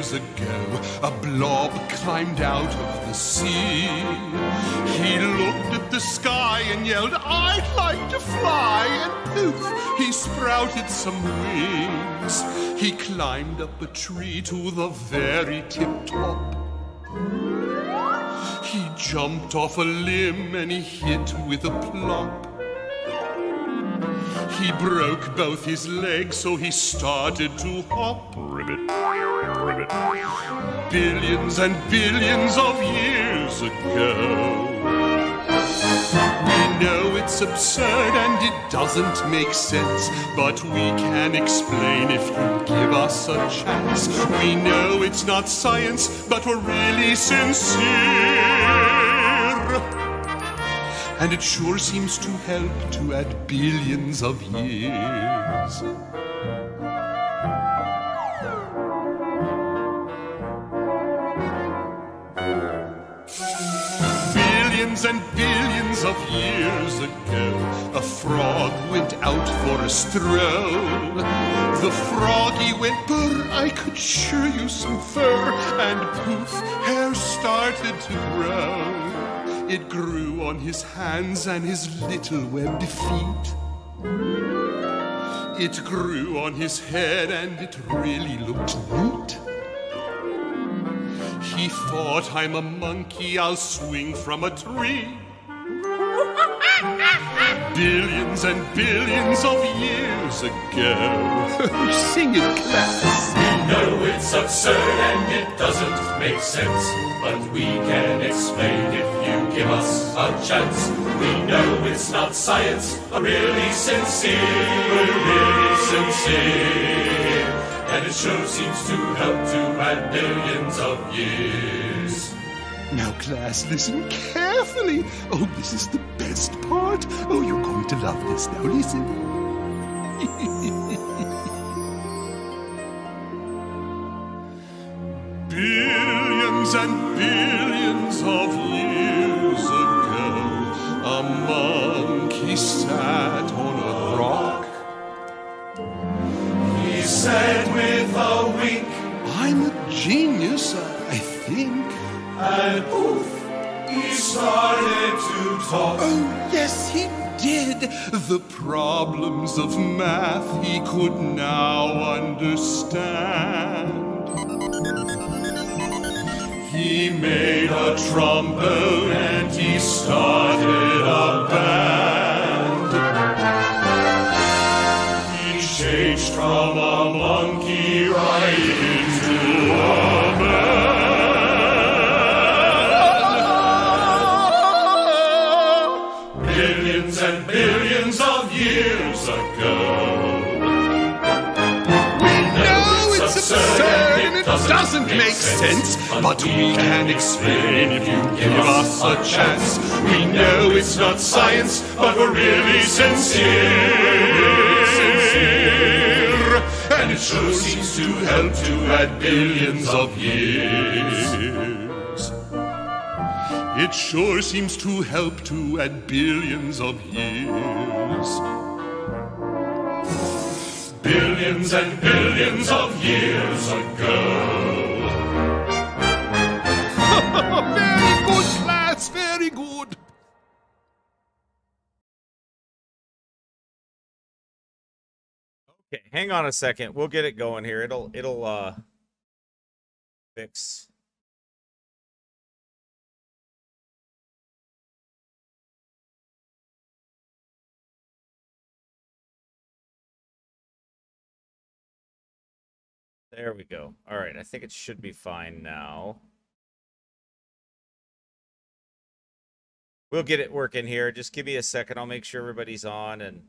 years ago, a blob climbed out of the sea. He looked at the sky and yelled, I'd like to fly, and poof, he sprouted some wings. He climbed up a tree to the very tip top. He jumped off a limb and he hit with a plop. He broke both his legs, so he started to hop. Ribbit, ribbit. Billions and billions of years ago. We know it's absurd and it doesn't make sense, but we can explain if you give us a chance. We know it's not science, but we're really sincere. And it sure seems to help to add billions of years. Billions and billions of years ago, a frog went out for a stroll. The froggy went, Brr, I could show you some fur, and poof, hair started to grow. It grew on his hands and his little webbed feet. It grew on his head and it really looked neat. He thought I'm a monkey, I'll swing from a tree. Billions and billions of years ago. Sing it, class. We know it's absurd and it doesn't make sense, but we can explain if you give us a chance. We know it's not science, but really sincere, really sincere. And it sure seems to help to add millions of years. Now, class, listen carefully. Oh, this is the best part. Oh, you're going to love this. Now, listen. and billions of years ago, a monkey sat on a rock. He said with a wink, I'm a genius, I think. and poof, he started to talk. Oh, yes, he did. The problems of math he could now understand. He made a trombone and he started a band. He changed from a monkey doesn't make sense, but we can explain if you give us a chance. We know it's not science, but we're really sincere. And it sure seems to help to add billions of years. It sure seems to help to add billions of years. Billions and billions of years ago. very good, class, very good. Okay, hang on a second. We'll get it going here. It'll it'll uh fix. There we go. All right, I think it should be fine now. We'll get it working here. Just give me a second. I'll make sure everybody's on and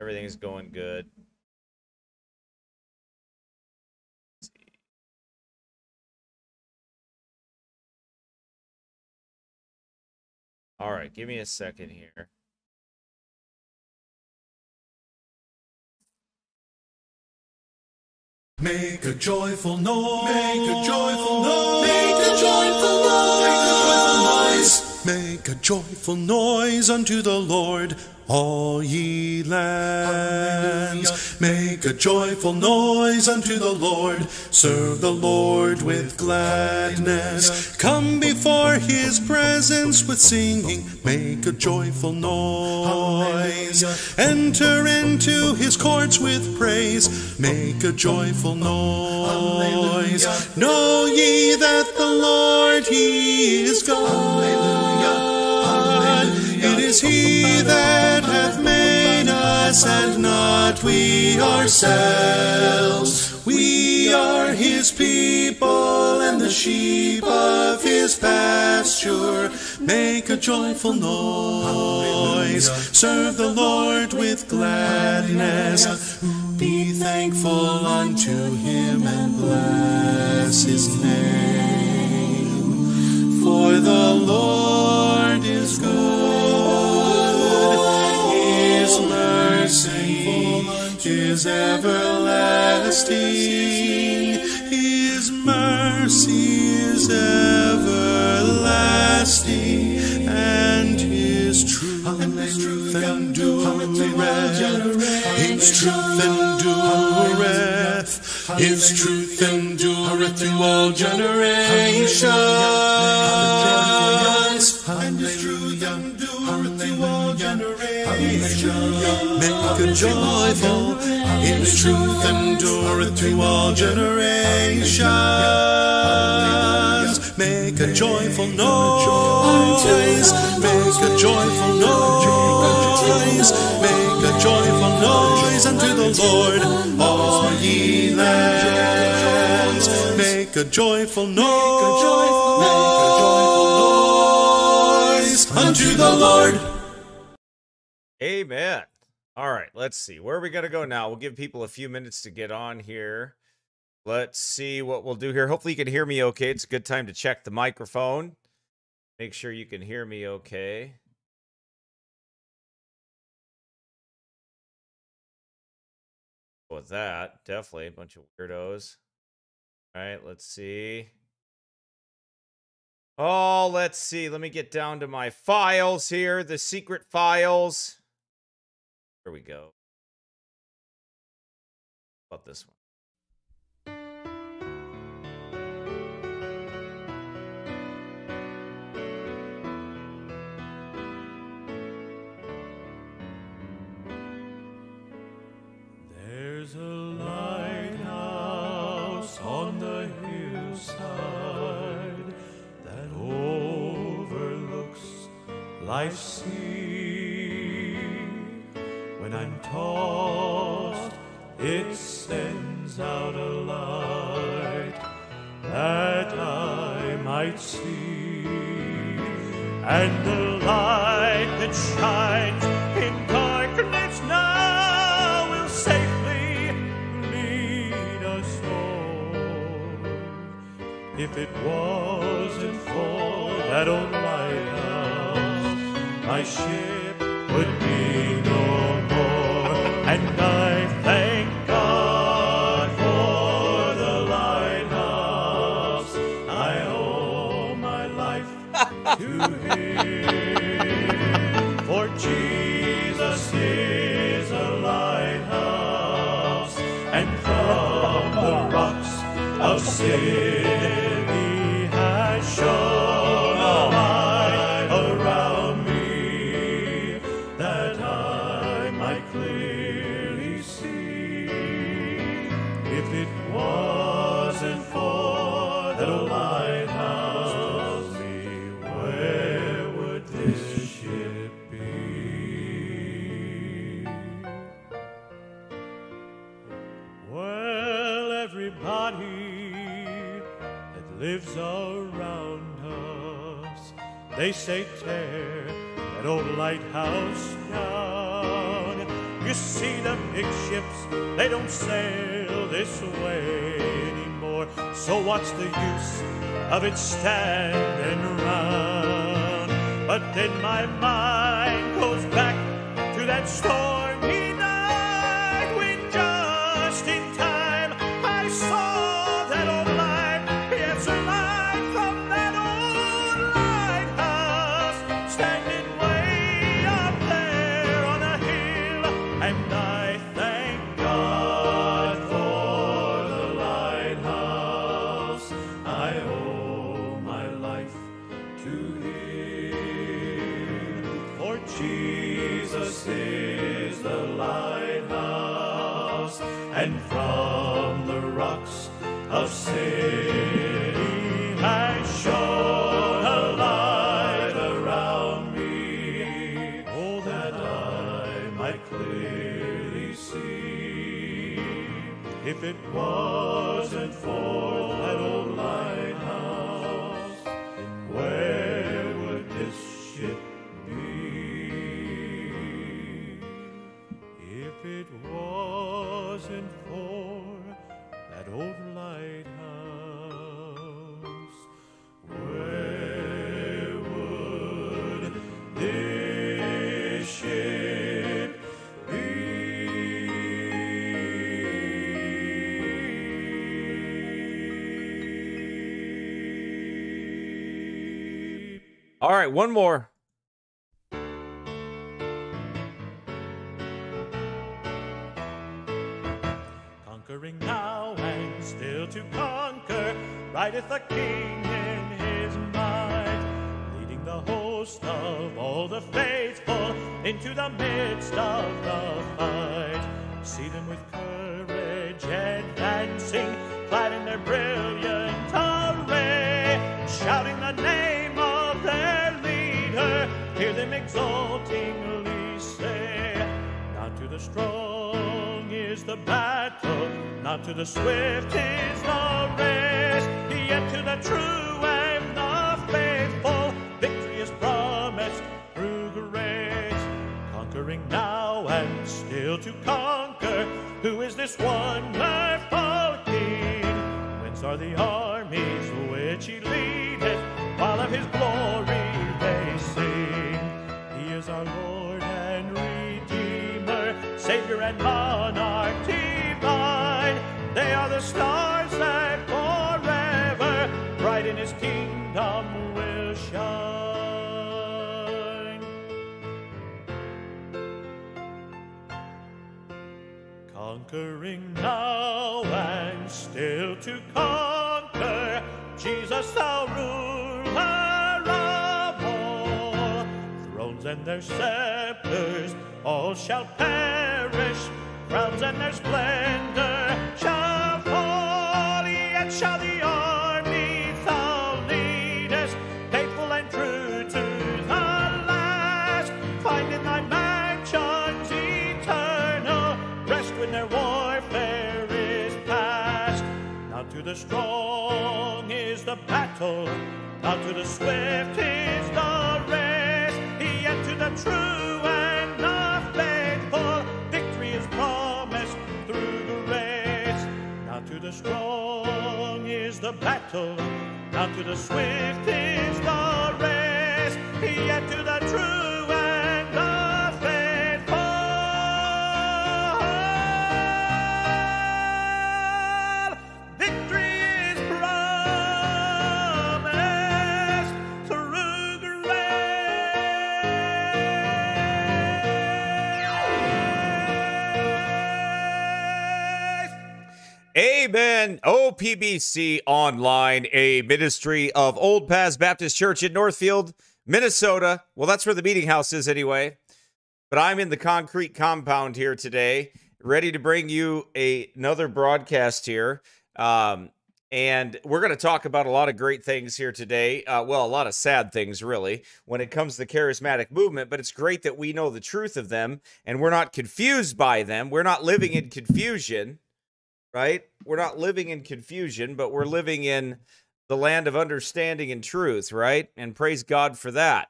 everything's going good. All right, give me a second here. Make a joyful noise. Make a joyful noise. Make a joyful noise. make a joyful noise a joyful noise unto the Lord. All ye lands, make a joyful noise unto the Lord. Serve the Lord with gladness. Come before his presence with singing. Make a joyful noise. Enter into his courts with praise. Make a joyful noise. Know ye that the Lord he is God. Is he that hath made us, and not we ourselves. We are his people, and the sheep of his pasture. Make a joyful noise. Serve the Lord with gladness. Be thankful unto him and bless his name. For the Lord is good, mercy is everlasting, his mercy is everlasting, and his truth endureth. His truth endureth. His truth endureth through all generations. Make a joyful. His truth endureth to all generations. Make a joyful noise. Make a joyful noise. Make a joyful noise unto the Lord, all ye lands. Make a joyful noise unto the Lord. Amen. All right, let's see. Where are we going to go now? We'll give people a few minutes to get on here. Let's see what we'll do here. Hopefully, you can hear me okay. It's a good time to check the microphone. Make sure you can hear me okay. With that, definitely a bunch of weirdos. All right, let's see. Oh, let's see. Let me get down to my files here, the secret files. There we go. About this one. There's a lighthouse on the hillside that overlooks life's sea. When I'm tossed, it sends out a light that I might see. And the light that shines in darkness now will safely lead us home. If it wasn't for that old lighthouse, my ship of they say tear that old lighthouse down. You see the big ships, they don't sail this way anymore. So what's the use of it standing around? But then my mind goes back to that stormy If All right, one more. Conquering now and still to conquer, rideth King in his might, leading the host of all the faithful into the midst of the fight. See them with courage advancing, clad in their brilliant array, shouting the Hear them exultingly say, not to the strong is the battle, not to the swift is the race, yet to the true and the faithful, victory is promised through grace. Conquering now and still to conquer, who is this wonderful King? Whence are the armies Savior and monarch divine. They are the stars that forever bright in his kingdom will shine. Conquering now and still to conquer, Jesus the ruler of all. Thrones and their scepters all shall perish, crowns and their splendor shall fall. Yet shall the army thou leadest, faithful and true to the last, find in thy mansions eternal rest when their warfare is past. Not to the strong is the battle, not to the swift is the race, yet to the true the strong is the battle, not to the swift is the race, yet to the true Amen. OPBC Online, a ministry of Old Paths Baptist Church in Northfield, Minnesota. Well, that's where the meeting house is anyway. But I'm in the concrete compound here today, ready to bring you a, another broadcast here. Um, and we're going to talk about a lot of great things here today. Uh, well, a lot of sad things, really, when it comes to the charismatic movement. But it's great that we know the truth of them and we're not confused by them. We're not living in confusion right? We're not living in confusion, but we're living in the land of understanding and truth, right? And praise God for that.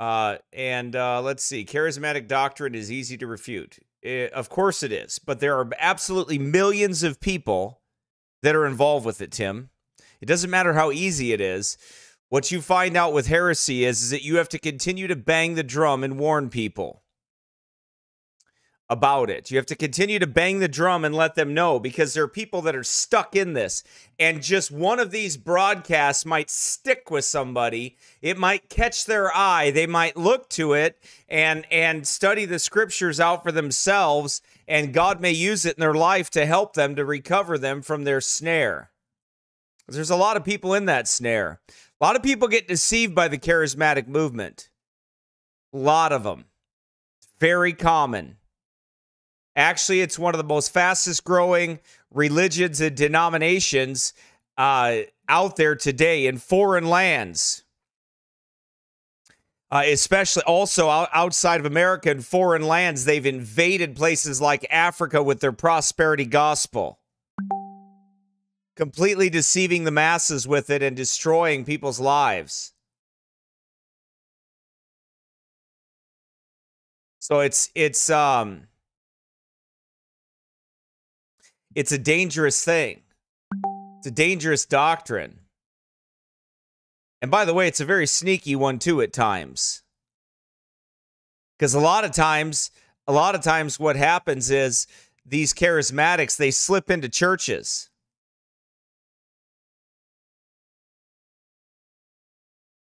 Uh, and uh, let's see, charismatic doctrine is easy to refute. Eh, of course it is, but there are absolutely millions of people that are involved with it, Tim. It doesn't matter how easy it is. What you find out with heresy is, is that you have to continue to bang the drum and warn people about it. You have to continue to bang the drum and let them know because there are people that are stuck in this. And just one of these broadcasts might stick with somebody. It might catch their eye. They might look to it and and study the scriptures out for themselves and God may use it in their life to help them to recover them from their snare. There's a lot of people in that snare. A lot of people get deceived by the charismatic movement. A lot of them. Very common. Actually, it's one of the most fastest growing religions and denominations uh, out there today in foreign lands. Uh, especially also out, outside of America and foreign lands, they've invaded places like Africa with their prosperity gospel, completely deceiving the masses with it and destroying people's lives. So it's it's um it's a dangerous thing. It's a dangerous doctrine. And by the way, it's a very sneaky one too at times. Because a lot of times, a lot of times what happens is these charismatics, they slip into churches.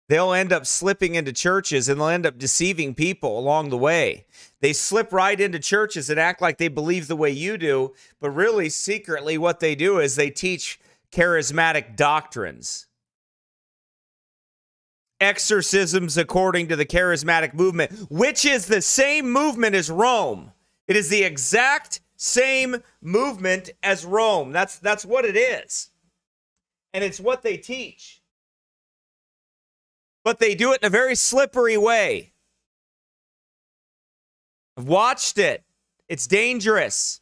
They'll end up slipping into churches and they'll end up deceiving people along the way. They slip right into churches and act like they believe the way you do, but really secretly what they do is they teach charismatic doctrines exorcisms according to the charismatic movement, which is the same movement as Rome. It is the exact same movement as Rome. That's that's what it is. And it's what they teach. But they do it in a very slippery way. I've watched it. It's dangerous.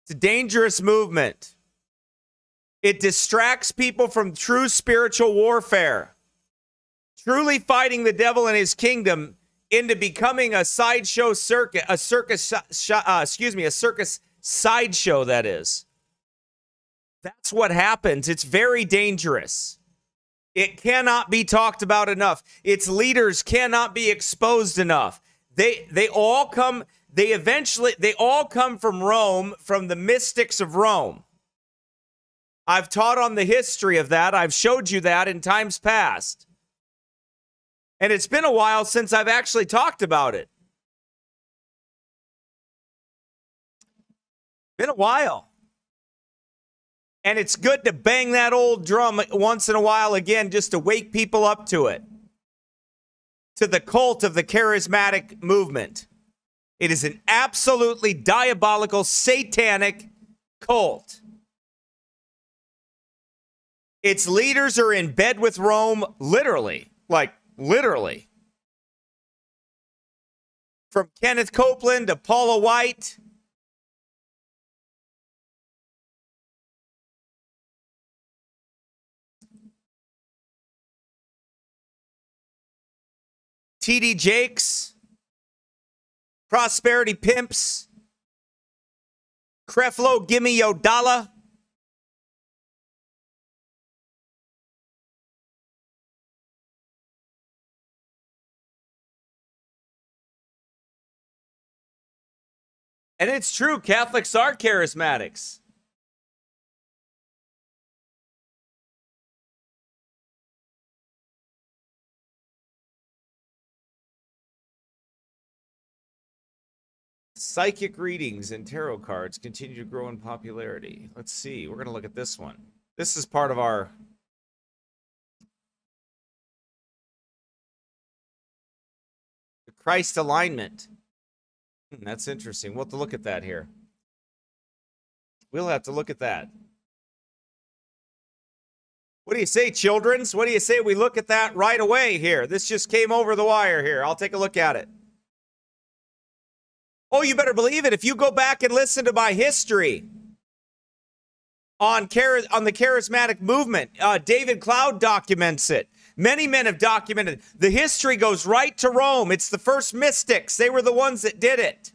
It's a dangerous movement. It distracts people from true spiritual warfare. Truly fighting the devil and his kingdom into becoming a sideshow circuit, a circus, uh, excuse me, a circus sideshow, that is. That's what happens. It's very dangerous. It cannot be talked about enough. Its leaders cannot be exposed enough. They they all come they eventually they all come from Rome, from the mystics of Rome. I've taught on the history of that. I've showed you that in times past. And it's been a while since I've actually talked about it. Been a while. And it's good to bang that old drum once in a while again just to wake people up to it. To the cult of the charismatic movement. It is an absolutely diabolical, satanic cult. Its leaders are in bed with Rome, literally, like literally. From Kenneth Copeland to Paula White. TD Jakes, Prosperity Pimps, Creflo Gimme Yo Dollar. And it's true, Catholics are charismatics. Psychic readings and tarot cards continue to grow in popularity. Let's see. We're going to look at this one. This is part of our Christ alignment. Hmm, that's interesting. We'll have to look at that here. We'll have to look at that. What do you say, childrens? What do you say we look at that right away here? This just came over the wire here. I'll take a look at it. Oh, you better believe it. If you go back and listen to my history on, on the charismatic movement, uh, David Cloud documents it. Many men have documented the history goes right to Rome. It's the first mystics. They were the ones that did it.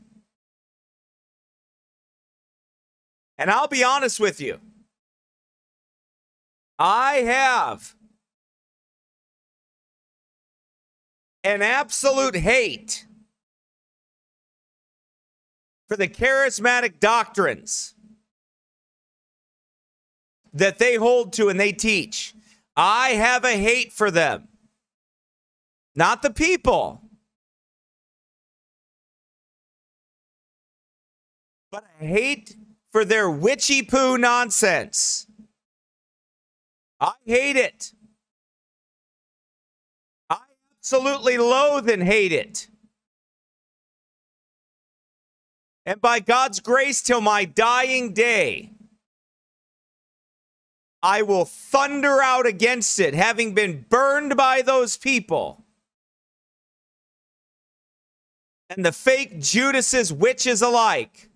And I'll be honest with you. I have an absolute hate for the charismatic doctrines that they hold to and they teach. I have a hate for them, not the people. But I hate for their witchy poo nonsense. I hate it. I absolutely loathe and hate it. And by God's grace, till my dying day, I will thunder out against it, having been burned by those people. And the fake Judases, witches alike.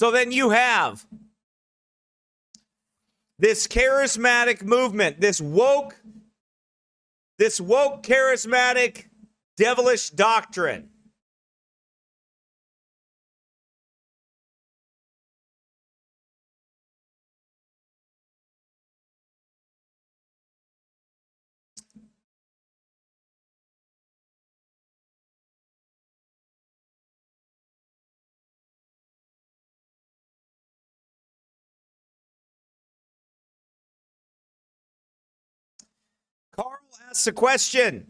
So then you have this charismatic movement, this woke, this woke charismatic devilish doctrine. Asks a question,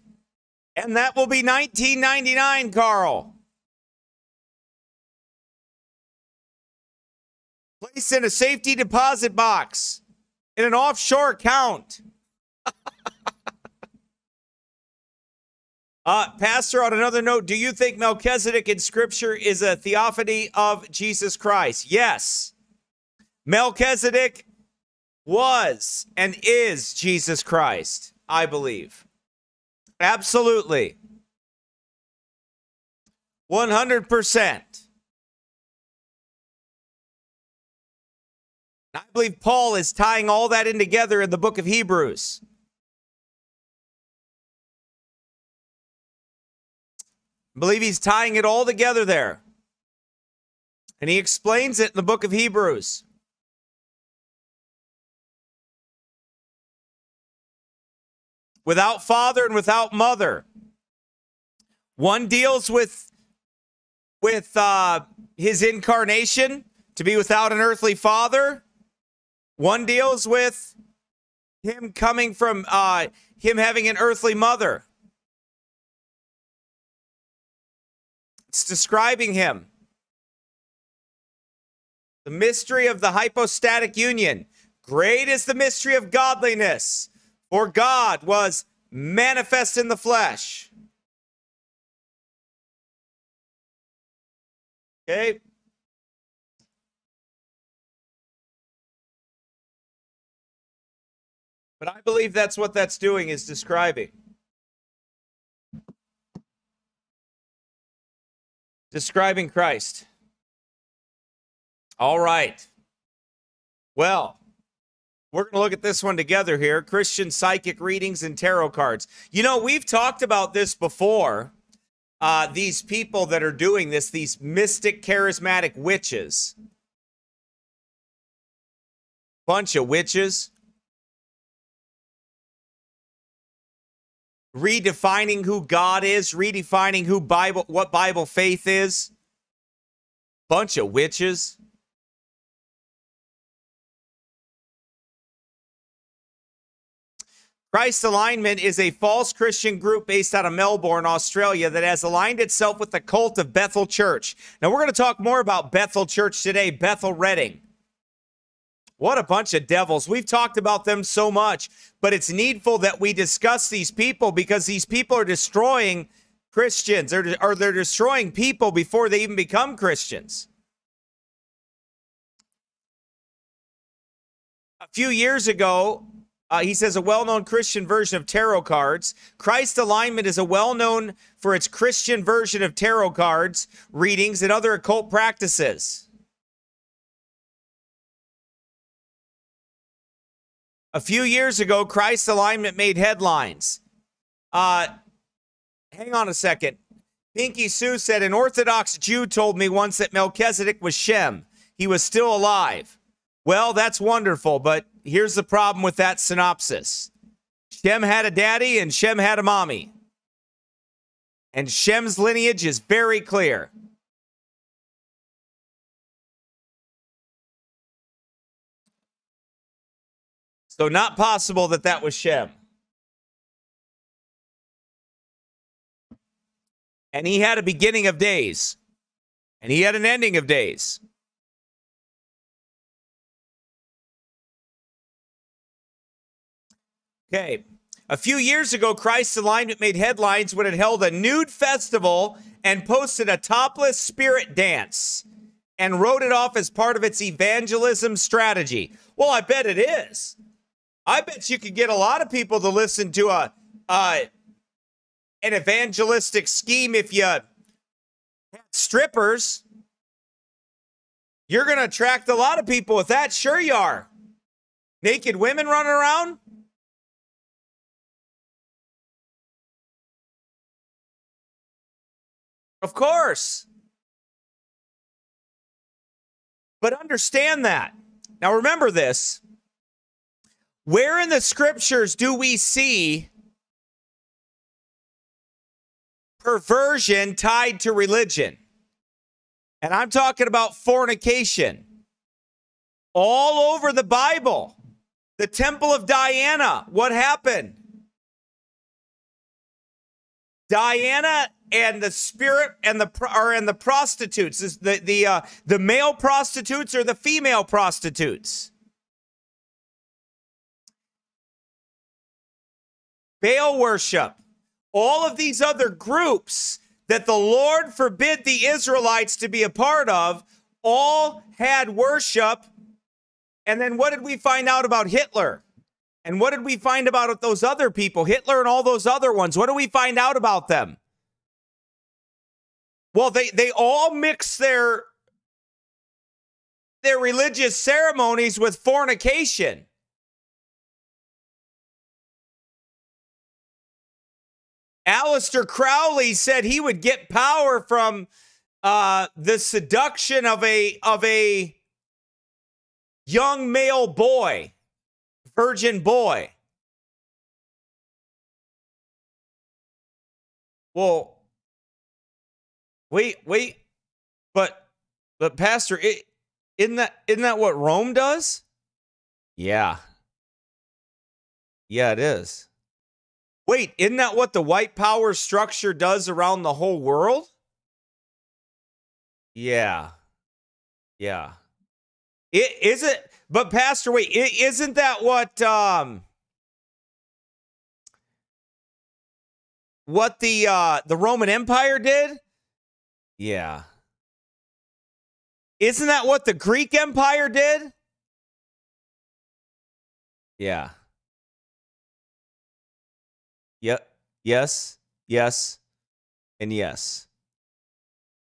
and that will be 1999, Carl. Placed in a safety deposit box in an offshore account. uh, Pastor, on another note, do you think Melchizedek in Scripture is a theophany of Jesus Christ? Yes. Melchizedek was and is Jesus Christ. I believe. Absolutely. 100%. I believe Paul is tying all that in together in the book of Hebrews. I believe he's tying it all together there. And he explains it in the book of Hebrews. Without father and without mother. One deals with with uh, his incarnation to be without an earthly father. One deals with him coming from uh, him having an earthly mother. It's describing him. The mystery of the hypostatic union. Great is the mystery of godliness. For God was manifest in the flesh. Okay. But I believe that's what that's doing is describing. Describing Christ. All right. Well, we're going to look at this one together here Christian psychic readings and tarot cards. You know, we've talked about this before. Uh, these people that are doing this, these mystic, charismatic witches. Bunch of witches. Redefining who God is, redefining who Bible, what Bible faith is. Bunch of witches. Christ Alignment is a false Christian group based out of Melbourne, Australia, that has aligned itself with the cult of Bethel Church. Now, we're going to talk more about Bethel Church today, Bethel Redding. What a bunch of devils. We've talked about them so much, but it's needful that we discuss these people because these people are destroying Christians or, or they're destroying people before they even become Christians. A few years ago, uh, he says a well known Christian version of tarot cards. Christ alignment is a well known for its Christian version of tarot cards, readings, and other occult practices. A few years ago, Christ alignment made headlines. Uh, hang on a second. Pinky Sue said an Orthodox Jew told me once that Melchizedek was Shem. He was still alive. Well, that's wonderful, but here's the problem with that synopsis Shem had a daddy and Shem had a mommy. And Shem's lineage is very clear. So, not possible that that was Shem. And he had a beginning of days. And he had an ending of days. Okay. A few years ago, Christ's Alignment made headlines when it held a nude festival and posted a topless spirit dance and wrote it off as part of its evangelism strategy. Well, I bet it is. I bet you could get a lot of people to listen to a uh, an evangelistic scheme if you had strippers. You're going to attract a lot of people with that. Sure, you are. Naked women running around. Of course. But understand that. Now, remember this. Where in the scriptures do we see perversion tied to religion? And I'm talking about fornication. All over the Bible. The Temple of Diana, what happened? Diana and the spirit and the or and the prostitutes is the the uh, the male prostitutes or the female prostitutes. Baal worship, all of these other groups that the Lord forbid the Israelites to be a part of, all had worship. And then what did we find out about Hitler? And what did we find about those other people, Hitler and all those other ones? What do we find out about them? Well, they they all mix their their religious ceremonies with fornication. Aleister Crowley said he would get power from uh, the seduction of a of a young male boy, virgin boy. Well, Wait, wait, but but Pastor, it, isn't that isn't that what Rome does? Yeah, yeah, it is. Wait, isn't that what the white power structure does around the whole world? Yeah, yeah. It is it, but Pastor, wait, is isn't that what um what the uh the Roman Empire did? Yeah. Isn't that what the Greek Empire did? Yeah. Yep. Yes. Yes. And yes.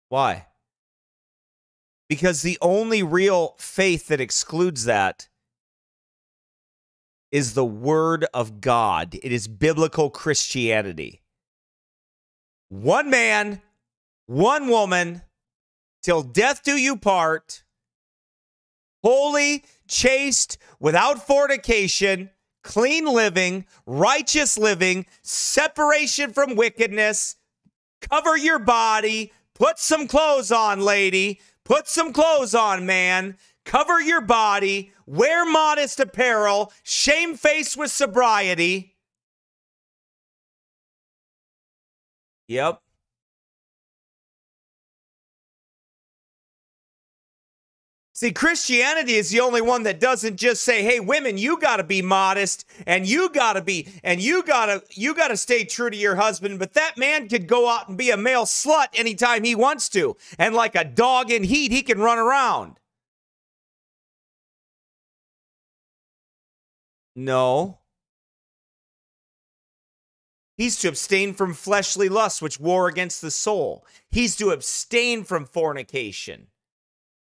Why? Because the only real faith that excludes that is the Word of God. It is biblical Christianity. One man one woman, till death do you part, holy, chaste, without fornication, clean living, righteous living, separation from wickedness. Cover your body, put some clothes on, lady, put some clothes on, man. Cover your body, wear modest apparel, shamefaced with sobriety. Yep. See, Christianity is the only one that doesn't just say, "Hey, women, you got to be modest and you got to be and you got to you got to stay true to your husband." But that man could go out and be a male slut anytime he wants to, and like a dog in heat, he can run around. No. He's to abstain from fleshly lusts, which war against the soul. He's to abstain from fornication.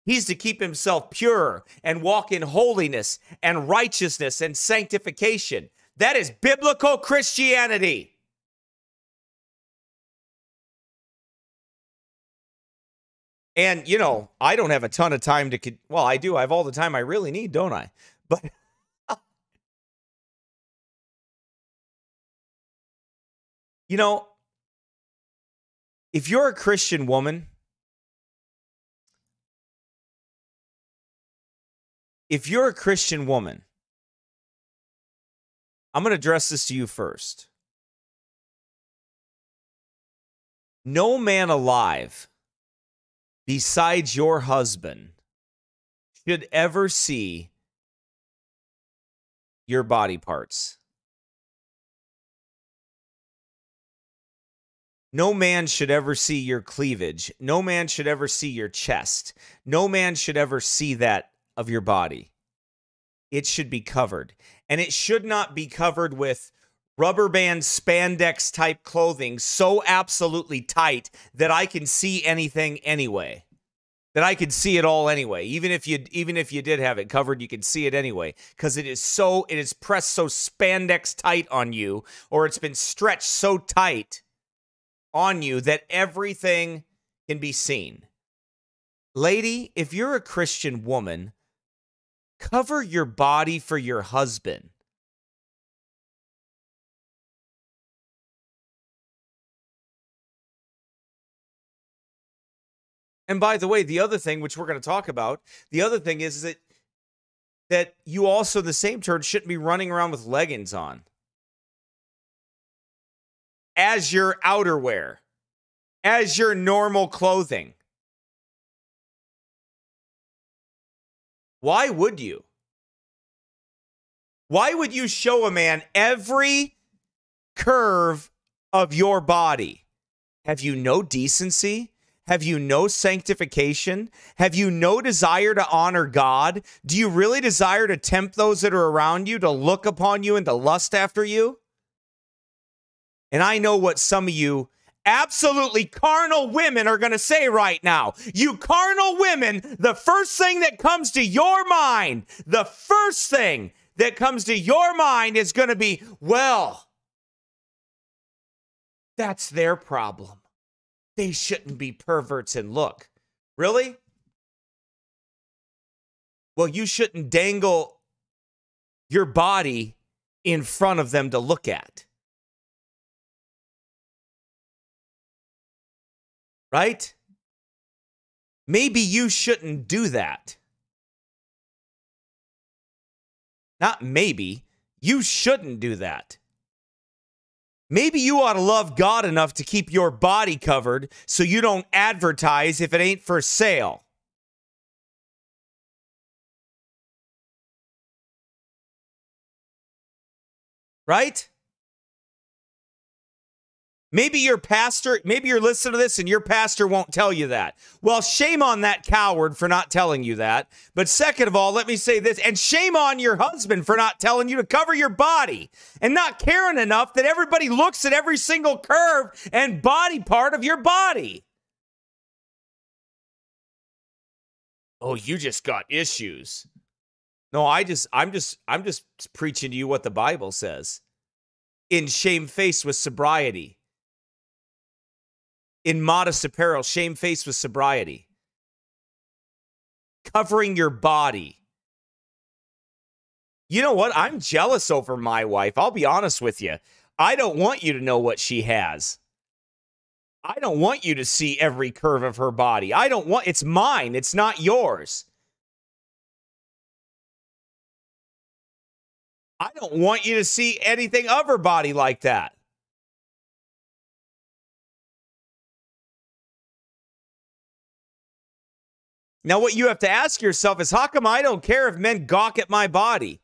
He's to keep himself pure and walk in holiness and righteousness and sanctification. That is biblical Christianity. And, you know, I don't have a ton of time to, well, I do. I have all the time I really need, don't I? But. you know, if you're a Christian woman, if you're a Christian woman, I'm going to address this to you first. No man alive besides your husband should ever see your body parts. No man should ever see your cleavage. No man should ever see your chest. No man should ever see that of your body. It should be covered. And it should not be covered with rubber band spandex type clothing so absolutely tight that I can see anything anyway. That I can see it all anyway. Even if you even if you did have it covered, you can see it anyway because it is so it is pressed so spandex tight on you or it's been stretched so tight on you that everything can be seen. Lady, if you're a Christian woman, cover your body for your husband. And by the way, the other thing which we're going to talk about, the other thing is, that that you also the same turn shouldn't be running around with leggings on as your outerwear, as your normal clothing. Why would you? Why would you show a man every curve of your body? Have you no decency? Have you no sanctification? Have you no desire to honor God? Do you really desire to tempt those that are around you to look upon you and to lust after you? And I know what some of you absolutely carnal women are going to say right now. You carnal women, the first thing that comes to your mind, the first thing that comes to your mind is going to be, well, that's their problem they shouldn't be perverts and look. Really? Well, you shouldn't dangle your body in front of them to look at. Right? Maybe you shouldn't do that. Not maybe. You shouldn't do that. Maybe you ought to love God enough to keep your body covered so you don't advertise if it ain't for sale. Right? Maybe your pastor, maybe you're listening to this and your pastor won't tell you that. Well, shame on that coward for not telling you that. But second of all, let me say this, and shame on your husband for not telling you to cover your body and not caring enough that everybody looks at every single curve and body part of your body. Oh, you just got issues. No, I just I'm just I'm just preaching to you what the Bible says. In shame, shamefaced with sobriety in modest apparel, shamefaced with sobriety, covering your body. You know what? I'm jealous over my wife. I'll be honest with you. I don't want you to know what she has. I don't want you to see every curve of her body. I don't want it's mine, it's not yours. I don't want you to see anything of her body like that. Now, what you have to ask yourself is how come I don't care if men gawk at my body?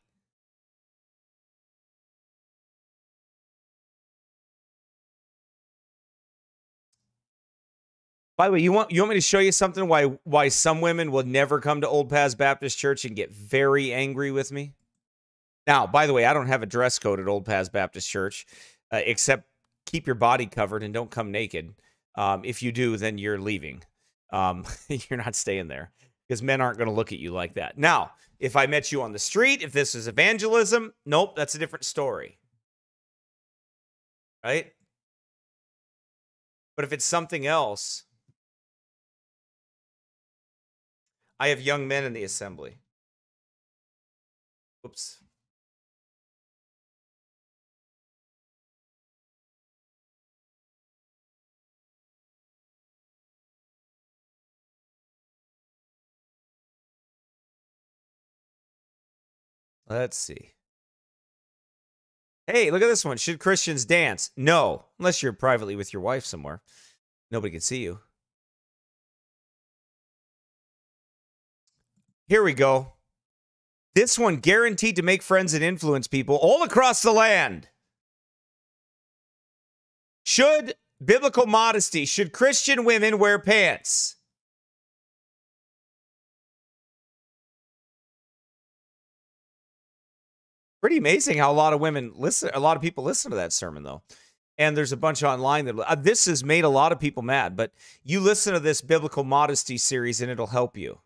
By the way, you want you want me to show you something why why some women will never come to Old Paths Baptist Church and get very angry with me? Now, by the way, I don't have a dress code at Old Paths Baptist Church, uh, except keep your body covered and don't come naked. Um, if you do, then you're leaving. Um, you're not staying there because men aren't going to look at you like that. Now, if I met you on the street, if this is evangelism, nope, that's a different story. Right? But if it's something else, I have young men in the assembly. Oops. Let's see. Hey, look at this one. Should Christians dance? No, unless you're privately with your wife somewhere. Nobody can see you. Here we go. This one guaranteed to make friends and influence people all across the land. Should biblical modesty, should Christian women wear pants? Pretty amazing how a lot of women listen, a lot of people listen to that sermon though. And there's a bunch online that uh, this has made a lot of people mad, but you listen to this biblical modesty series and it'll help you.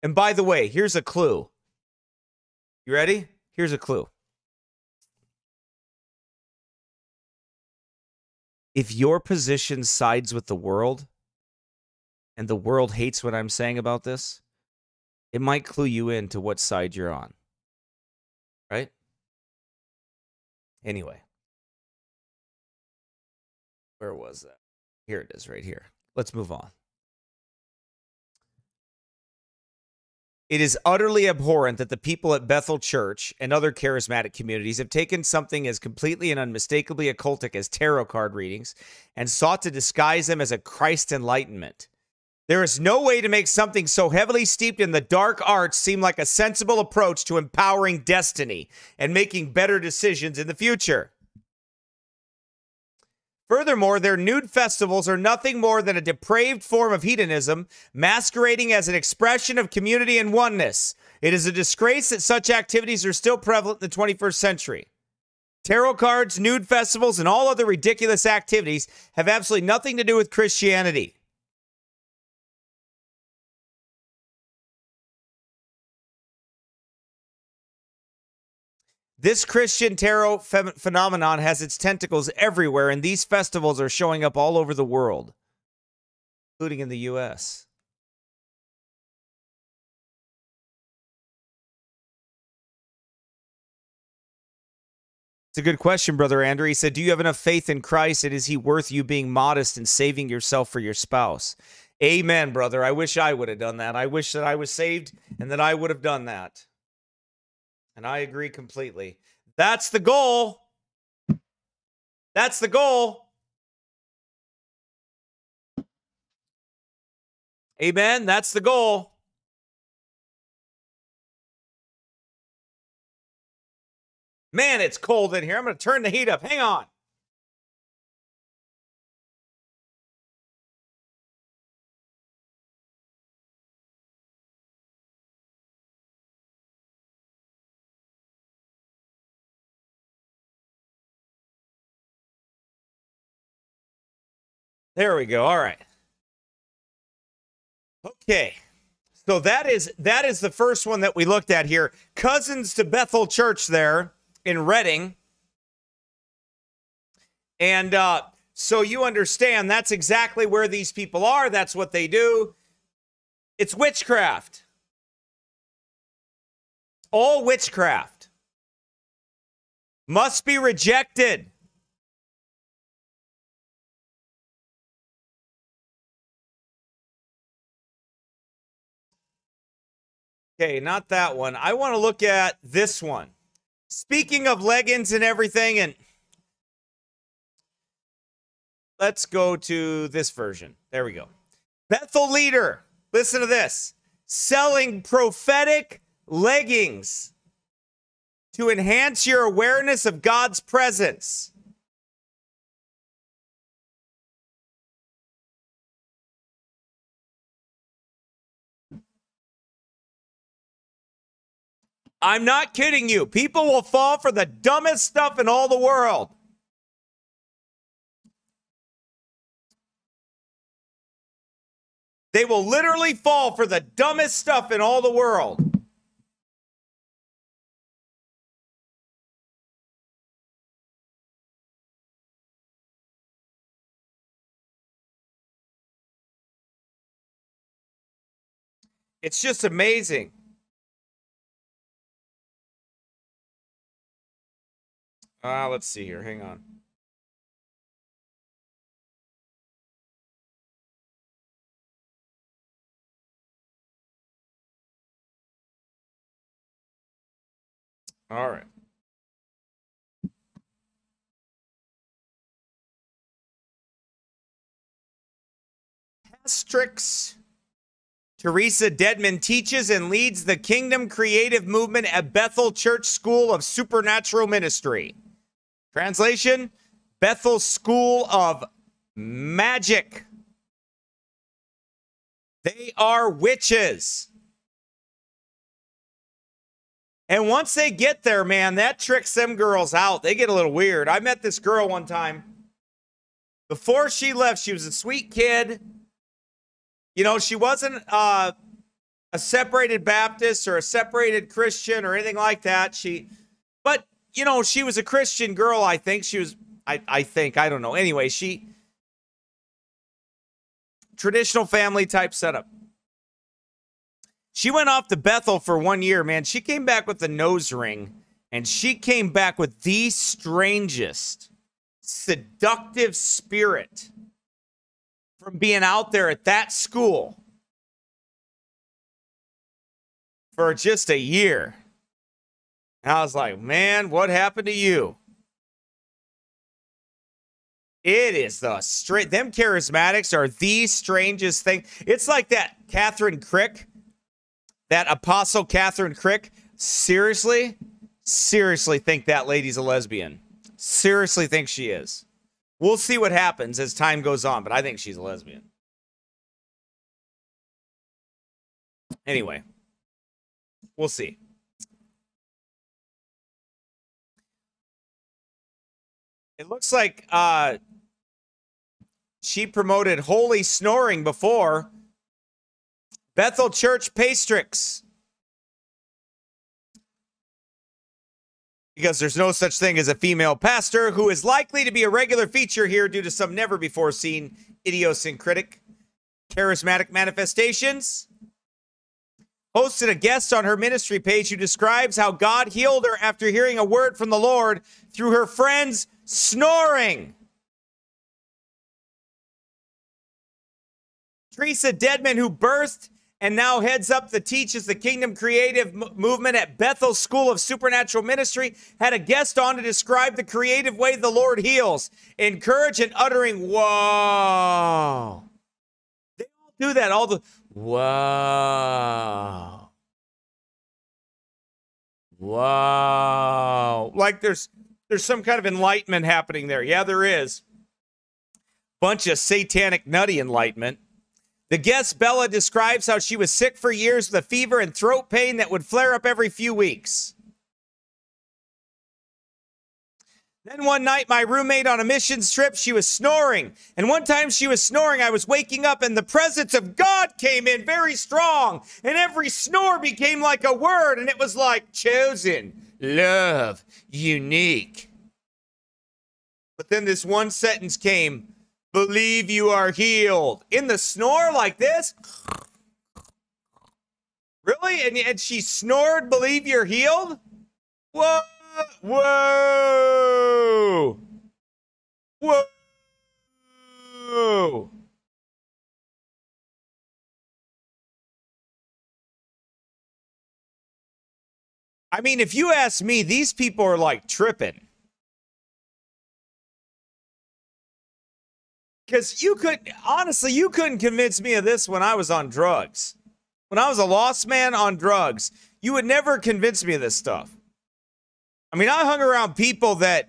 And by the way, here's a clue. You ready? Here's a clue. If your position sides with the world and the world hates what I'm saying about this, it might clue you in to what side you're on. Right? Anyway. Where was that? Here it is, right here. Let's move on. It is utterly abhorrent that the people at Bethel Church and other charismatic communities have taken something as completely and unmistakably occultic as tarot card readings and sought to disguise them as a Christ enlightenment. There is no way to make something so heavily steeped in the dark arts seem like a sensible approach to empowering destiny and making better decisions in the future. Furthermore, their nude festivals are nothing more than a depraved form of hedonism, masquerading as an expression of community and oneness. It is a disgrace that such activities are still prevalent in the 21st century. Tarot cards, nude festivals, and all other ridiculous activities have absolutely nothing to do with Christianity. This Christian tarot ph- phenomenon has its tentacles everywhere, and these festivals are showing up all over the world, including in the U.S. It's a good question, Brother Andrew. He said, Do you have enough faith in Christ, and is he worth you being modest and saving yourself for your spouse? Amen, brother. I wish I would have done that. I wish that I was saved and that I would have done that. And I agree completely. That's the goal. That's the goal. Amen. That's the goal. Man, it's cold in here. I'm going to turn the heat up. Hang on. There we go. All right. Okay. So that is that is the first one that we looked at here. Cousins to Bethel Church there in Redding. And uh, so you understand that's exactly where these people are. That's what they do. It's witchcraft. All witchcraft must be rejected. Okay, not that one. I want to look at this one. Speaking of leggings and everything, and let's go to this version. There we go. Bethel Leader, listen to this selling prophetic leggings to enhance your awareness of God's presence. I'm not kidding you. People will fall for the dumbest stuff in all the world. They will literally fall for the dumbest stuff in all the world. It's just amazing. Uh, let's see here. Hang on. All right. Pastrix. Theresa Dedmon teaches and leads the Kingdom Creative Movement at Bethel Church School of Supernatural Ministry. Translation Bethel School of Magic. They are witches. And once they get there, man, that tricks them girls out. They get a little weird. I met this girl one time. Before she left, she was a sweet kid. You know, she wasn't uh, a separated Baptist or a separated Christian or anything like that. She, but you know, she was a Christian girl. I think she was. I I think I don't know. Anyway, she traditional family type setup. She went off to Bethel for one year, man. She came back with a nose ring, and she came back with the strangest, seductive spirit from being out there at that school for just a year. And I was like, man, what happened to you? It is the straight. Them charismatics are the strangest thing. It's like that Kathryn Krick, that Apostle Kathryn Krick. Seriously, seriously think that lady's a lesbian. Seriously think she is. We'll see what happens as time goes on, but I think she's a lesbian. Anyway, we'll see. It looks like uh, she promoted holy snoring before. Bethel Church Pastrix. Because there's no such thing as a female pastor who is likely to be a regular feature here due to some never before seen idiosyncratic charismatic manifestations. Hosted a guest on her ministry page who describes how God healed her after hearing a word from the Lord through her friends snoring. Theresa Dedmon, who burst and now heads up the Teaches the Kingdom Creative M- Movement at Bethel School of Supernatural Ministry, had a guest on to describe the creative way the Lord heals, encourage and uttering, Whoa. They all do that, all the, Whoa. Wow. Like there's there's some kind of enlightenment happening there. Yeah, there is. Bunch of satanic nutty enlightenment. The guest, Bella, describes how she was sick for years with a fever and throat pain that would flare up every few weeks. Then one night, my roommate on a missions trip, she was snoring. And one time she was snoring, I was waking up and the presence of God came in very strong. And every snore became like a word. And it was like chosen, love, unique. But then this one sentence came believe you are healed. In the snore like this? Really? And, and she snored, believe you're healed? Whoa! Whoa! Whoa! I mean, if you ask me, these people are like tripping. Because you could, honestly, you couldn't convince me of this when I was on drugs. When I was a lost man on drugs, you would never convince me of this stuff. I mean, I hung around people that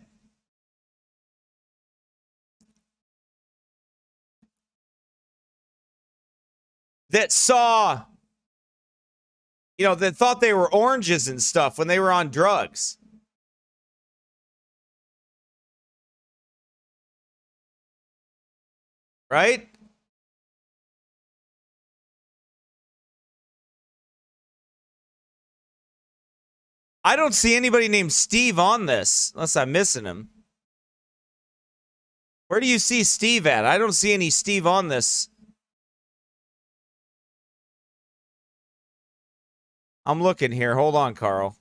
that saw you know, that thought they were oranges and stuff when they were on drugs. Right? I don't see anybody named Steve on this, unless I'm missing him. Where do you see Steve at? I don't see any Steve on this. I'm looking here. Hold on, Carl.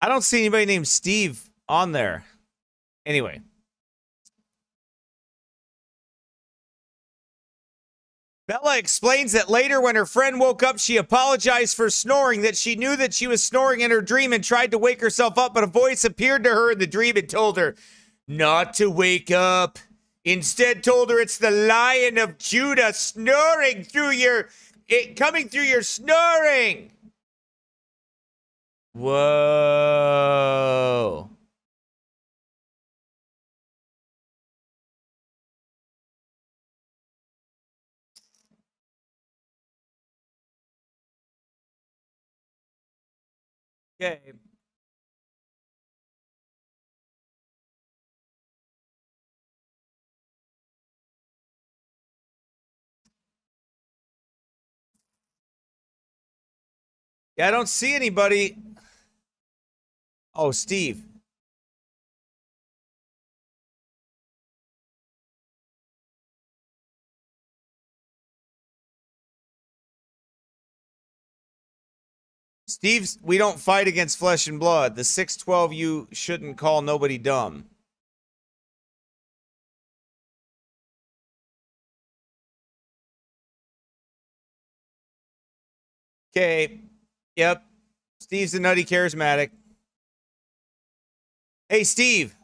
I don't see anybody named Steve on there. Anyway. Bella explains that later, when her friend woke up, she apologized for snoring, that she knew that she was snoring in her dream and tried to wake herself up, but a voice appeared to her in the dream and told her not to wake up. Instead, told her it's the lion of Judah snoring through your, it coming through your snoring. Whoa. Okay. Yeah, I don't see anybody. Oh, Steve. Steve's, we don't fight against flesh and blood. The 612 you shouldn't call nobody dumb. Okay. Yep. Steve's the nutty charismatic. Hey, Steve.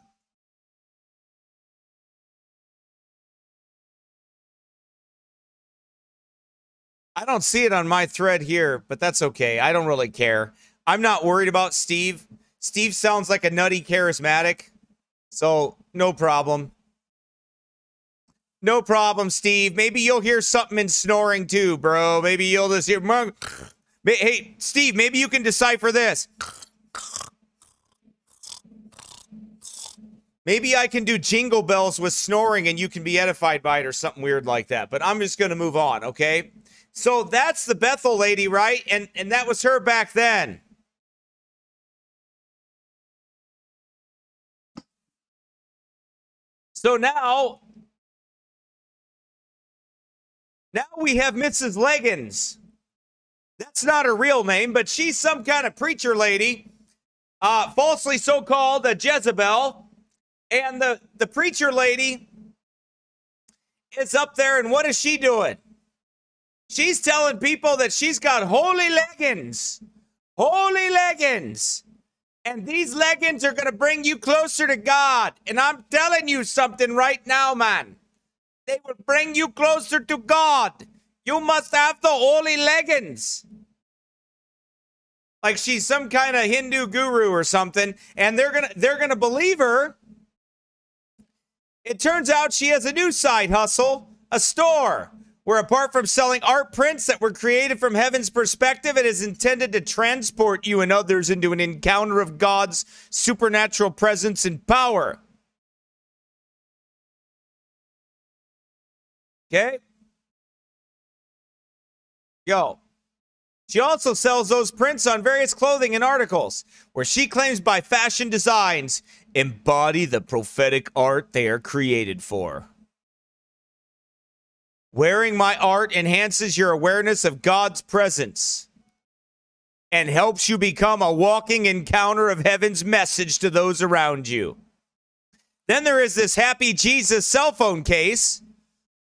I don't see it on my thread here, but that's okay. I don't really care. I'm not worried about Steve. Steve sounds like a nutty charismatic, so no problem. No problem, Steve. Maybe you'll hear something in snoring too, bro. Maybe you'll just hear. Hey, Steve, maybe you can decipher this. Maybe I can do jingle bells with snoring and you can be edified by it or something weird like that. But I'm just going to move on, okay? So that's the Bethel lady, right? And and that was her back then. So now now we have Mrs. Leggins. That's not her real name, but she's some kind of preacher lady, uh, falsely so called a Jezebel. And the, the preacher lady is up there, and what is she doing? She's telling people that she's got holy leggings, holy leggings. And these leggings are going to bring you closer to God. And I'm telling you something right now, man. They will bring you closer to God. You must have the holy leggings. Like she's some kind of Hindu guru or something, and they're gonna they're gonna believe her. It turns out she has a new side hustle, a store, where apart from selling art prints that were created from heaven's perspective, it is intended to transport you and others into an encounter of God's supernatural presence and power. Okay? Yo. She also sells those prints on various clothing and articles, where she claims by fashion designs embody the prophetic art they are created for. Wearing my art enhances your awareness of God's presence and helps you become a walking encounter of heaven's message to those around you. Then there is this Happy Jesus cell phone case,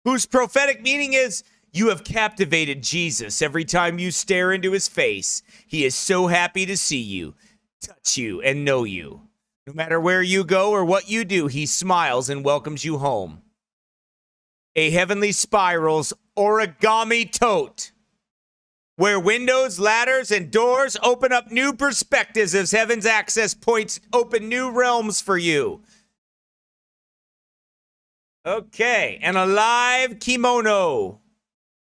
whose prophetic meaning is you have captivated Jesus every time you stare into his face. He is so happy to see you, touch you, and know you. No matter where you go or what you do, he smiles and welcomes you home. A Heavenly Spirals origami tote, where windows, ladders, and doors open up new perspectives as heaven's access points open new realms for you. Okay, and a live kimono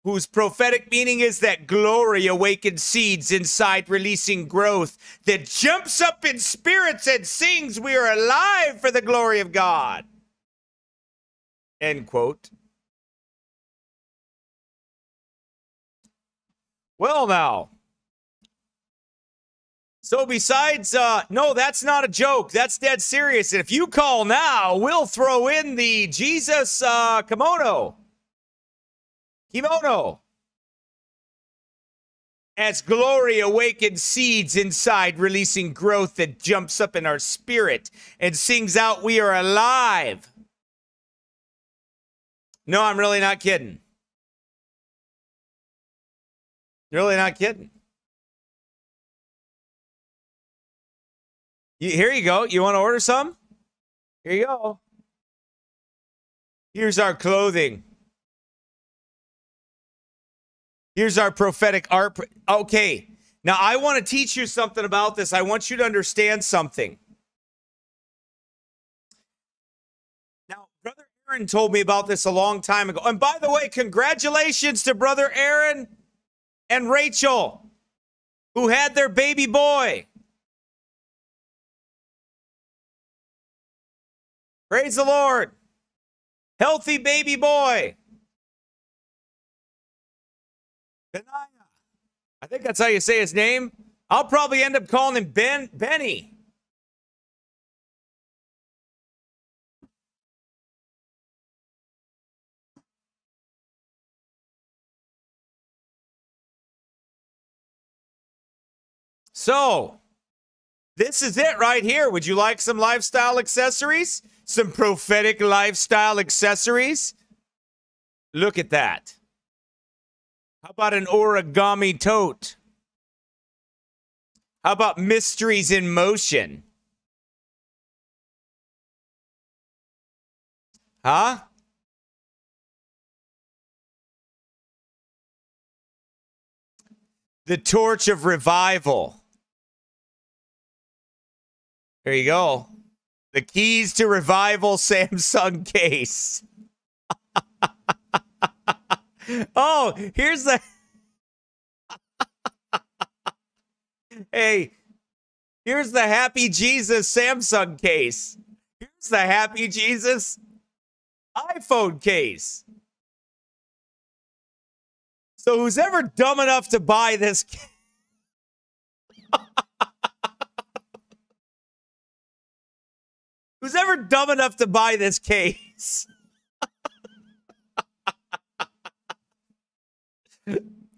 whose prophetic meaning is that glory awakens seeds inside, releasing growth that jumps up in spirits and sings, We are alive for the glory of God. End quote. Well, now. So, besides, uh, no, that's not a joke. That's dead serious. And If you call now, we'll throw in the Jesus uh, kimono. Kimono. As glory awakens seeds inside, releasing growth that jumps up in our spirit and sings out, We are alive. No, I'm really not kidding. You're really not kidding. You, here you go. You want to order some? Here you go. Here's our clothing. Here's our prophetic art. Okay. Now, I want to teach you something about this. I want you to understand something. Now, Brother Aaron told me about this a long time ago. And by the way, congratulations to Brother Aaron and Rachel, who had their baby boy. Praise the Lord. Healthy baby boy. Benaiah. I think that's how you say his name. I'll probably end up calling him Ben Benny. So, this is it right here. Would you like some lifestyle accessories? Some prophetic lifestyle accessories? Look at that. How about an origami tote? How about mysteries in motion? Huh? The torch of revival. There you go. The keys to revival Samsung case. oh, here's the. hey, here's the Happy Jesus Samsung case. Here's the Happy Jesus iPhone case. So, who's ever dumb enough to buy this? Who's ever dumb enough to buy this case?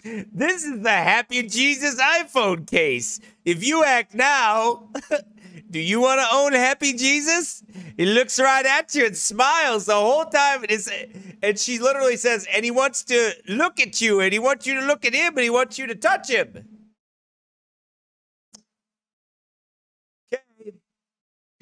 This is the Happy Jesus iPhone case. If you act now, do you want to own Happy Jesus? He looks right at you and smiles the whole time. And, and she literally says, and he wants to look at you, and he wants you to look at him, and he wants you to touch him.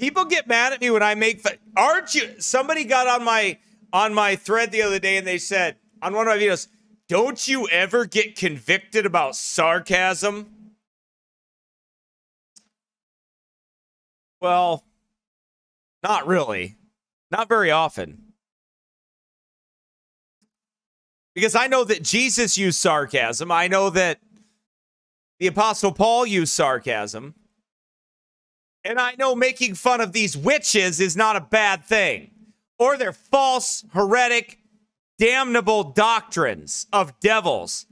People get mad at me when I make fun. Aren't you? Somebody got on my on my thread the other day, and they said on one of my videos, don't you ever get convicted about sarcasm? Well, not really. Not very often. Because I know that Jesus used sarcasm. I know that the Apostle Paul used sarcasm. And I know making fun of these witches is not a bad thing. Or their false, heretic, damnable doctrines of devils.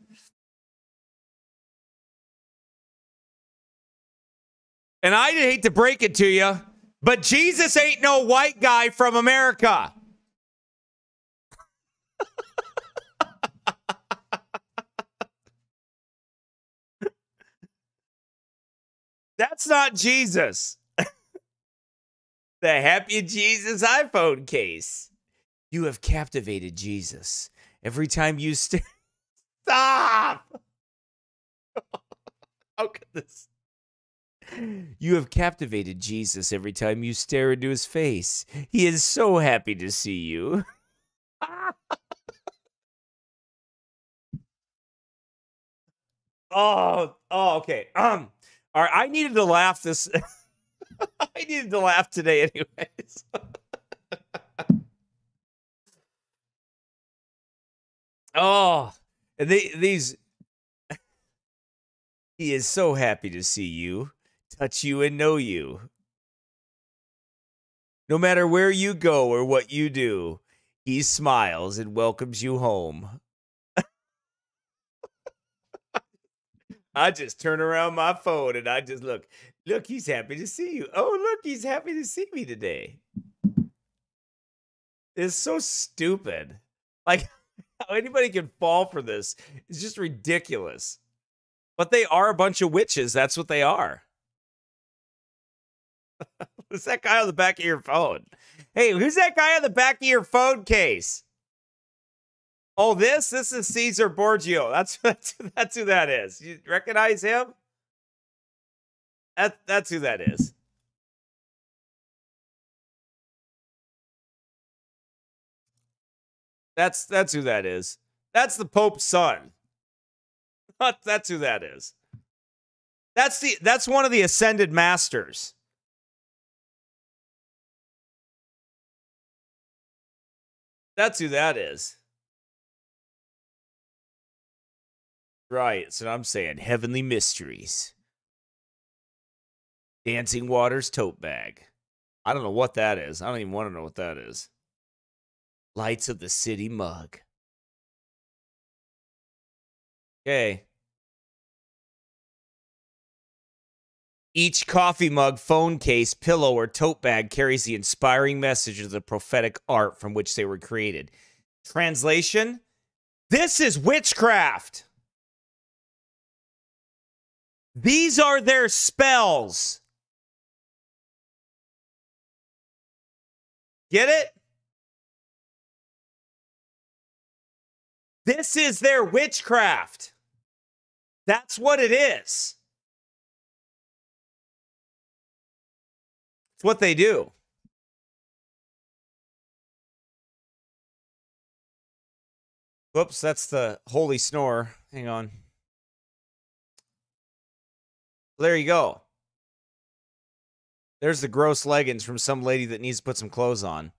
And I hate to break it to you, but Jesus ain't no white guy from America. That's not Jesus. The Happy Jesus iPhone case. You have captivated Jesus. Every time you st- stop. How could this? You have captivated Jesus every time you stare into his face. He is so happy to see you. oh, oh, okay. Um, all right. I needed to laugh this. I needed to laugh today, anyways. Oh, they, these. he is so happy to see you, touch you, and know you. No matter where you go or what you do, he smiles and welcomes you home. I just turn around my phone and I just look. Look, he's happy to see you. Oh, look, he's happy to see me today. It's so stupid. Like, how anybody can fall for this is just ridiculous. But they are a bunch of witches. That's what they are. who's that guy on the back of your phone? Hey, who's that guy on the back of your phone case? Oh, this this is Caesar Borgia. That's that's that's who that is. You recognize him? That that's who that is. That's that's who that is. That's the Pope's son. that's who that is. That's the that's one of the ascended masters. That's who that is. Right. So I'm saying heavenly mysteries. Dancing Waters tote bag. I don't know what that is. I don't even want to know what that is. Lights of the City mug. Okay. Each coffee mug, phone case, pillow, or tote bag carries the inspiring message of the prophetic art from which they were created. Translation This is witchcraft. These are their spells. Get it? This is their witchcraft. That's what it is. It's what they do. Whoops, that's the holy snore. Hang on. There you go. There's the gross leggings from some lady that needs to put some clothes on.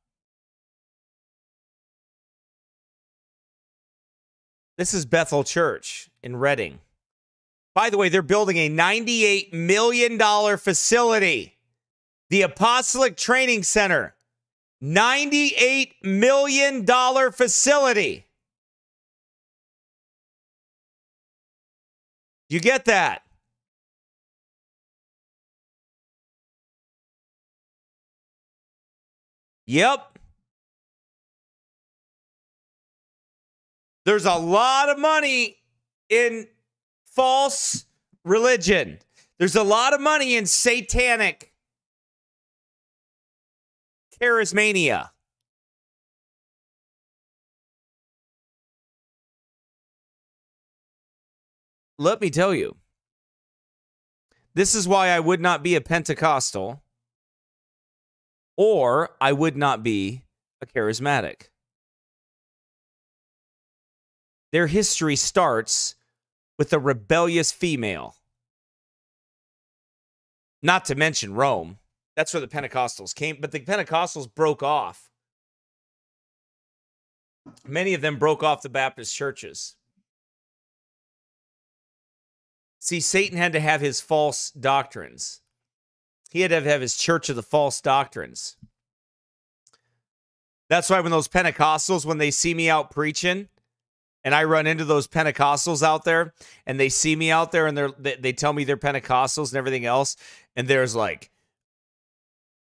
This is Bethel Church in Redding. By the way, they're building a $98 million facility, the Apostolic Training Center. $98 million facility. You get that? Yep. There's a lot of money in false religion. There's a lot of money in satanic charismania. Let me tell you, this is why I would not be a Pentecostal or I would not be a charismatic. Their history starts with a rebellious female. Not to mention Rome. That's where the Pentecostals came, but the Pentecostals broke off. Many of them broke off the Baptist churches. See, Satan had to have his false doctrines. He had to have his church of the false doctrines. That's why when those Pentecostals, when they see me out preaching, and I run into those Pentecostals out there, and they see me out there, and they they tell me they're Pentecostals and everything else, and there's like,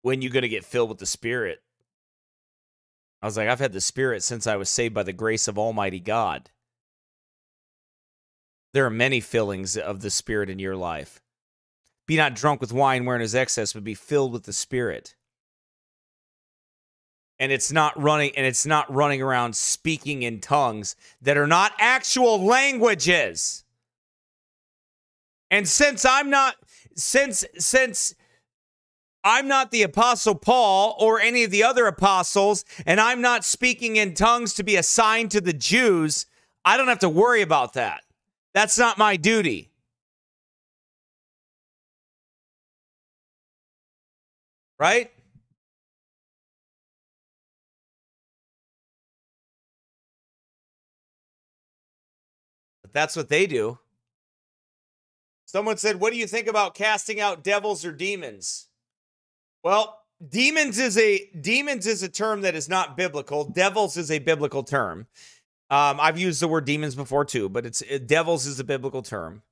when you gonna get filled with the Spirit? I was like, I've had the Spirit since I was saved by the grace of Almighty God. There are many fillings of the Spirit in your life. Be not drunk with wine wherein is excess, but be filled with the Spirit. And it's not running, and it's not running around speaking in tongues that are not actual languages. And since I'm not, since since I'm not the apostle Paul or any of the other apostles, and I'm not speaking in tongues to be assigned to the Jews, I don't have to worry about that. That's not my duty. Right? But that's what they do. Someone said, What do you think about casting out devils or demons? Well, demons is a demons is a term that is not biblical. Devils is a biblical term. Um, I've used the word demons before too, but it's it, devils is a biblical term.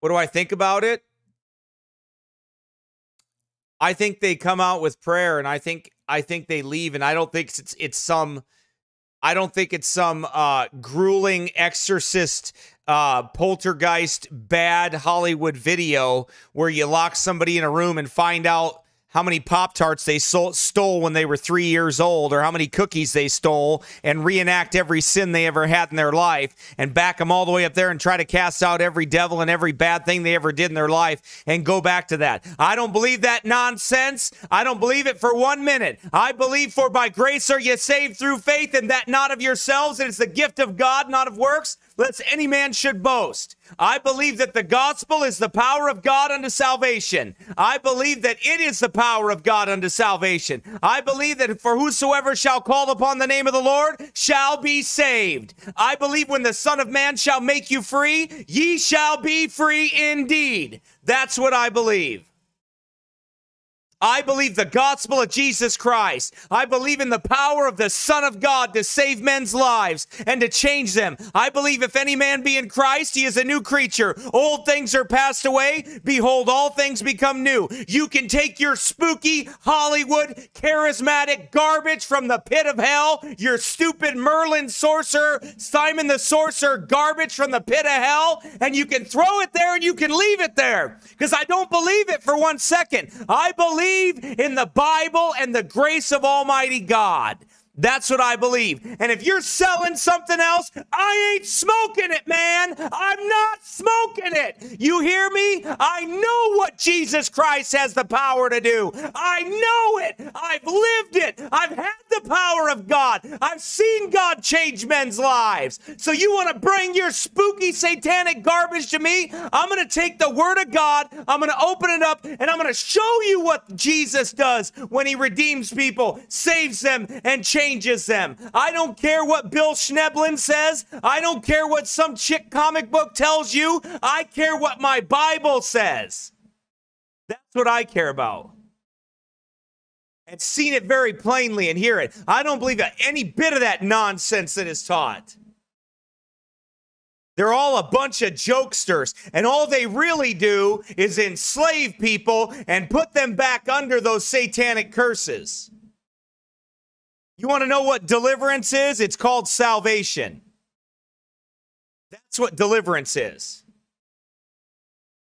What do I think about it? I think they come out with prayer, and I think I think they leave, and I don't think it's it's some. I don't think it's some uh, grueling exorcist, uh, poltergeist, bad Hollywood video where you lock somebody in a room and find out how many Pop Tarts they stole when they were three years old, or how many cookies they stole, and reenact every sin they ever had in their life, and back them all the way up there and try to cast out every devil and every bad thing they ever did in their life and go back to that. I don't believe that nonsense. I don't believe it for one minute. I believe for by grace are you saved through faith, and that not of yourselves, it's the gift of God, not of works, lest any man should boast. I believe that the gospel is the power of God unto salvation. I believe that it is the power of God unto salvation. I believe that for whosoever shall call upon the name of the Lord shall be saved. I believe when the Son of Man shall make you free, ye shall be free indeed. That's what I believe. I believe the gospel of Jesus Christ. I believe in the power of the Son of God to save men's lives and to change them. I believe if any man be in Christ, he is a new creature. Old things are passed away. Behold, all things become new. You can take your spooky Hollywood charismatic garbage from the pit of hell, your stupid Merlin sorcerer, Simon the sorcerer garbage from the pit of hell, and you can throw it there and you can leave it there because I don't believe it for one second. I believe believe in the Bible and the grace of Almighty God. That's what I believe. And if you're selling something else, I ain't smoking it, man. I'm not smoking it. You hear me? I know what Jesus Christ has the power to do. I know it. I've lived it. I've had the power of God. I've seen God change men's lives. So you want to bring your spooky satanic garbage to me? I'm going to take the word of God, I'm going to open it up, and I'm going to show you what Jesus does when he redeems people, saves them, and changes changes them. I don't care what Bill Schnoebelen says. I don't care what some chick comic book tells you. I care what my Bible says. That's what I care about. And seen it very plainly and hear it. I don't believe any bit of that nonsense that is taught. They're all a bunch of jokesters, and all they really do is enslave people and put them back under those satanic curses. You want to know what deliverance is? It's called salvation. That's what deliverance is.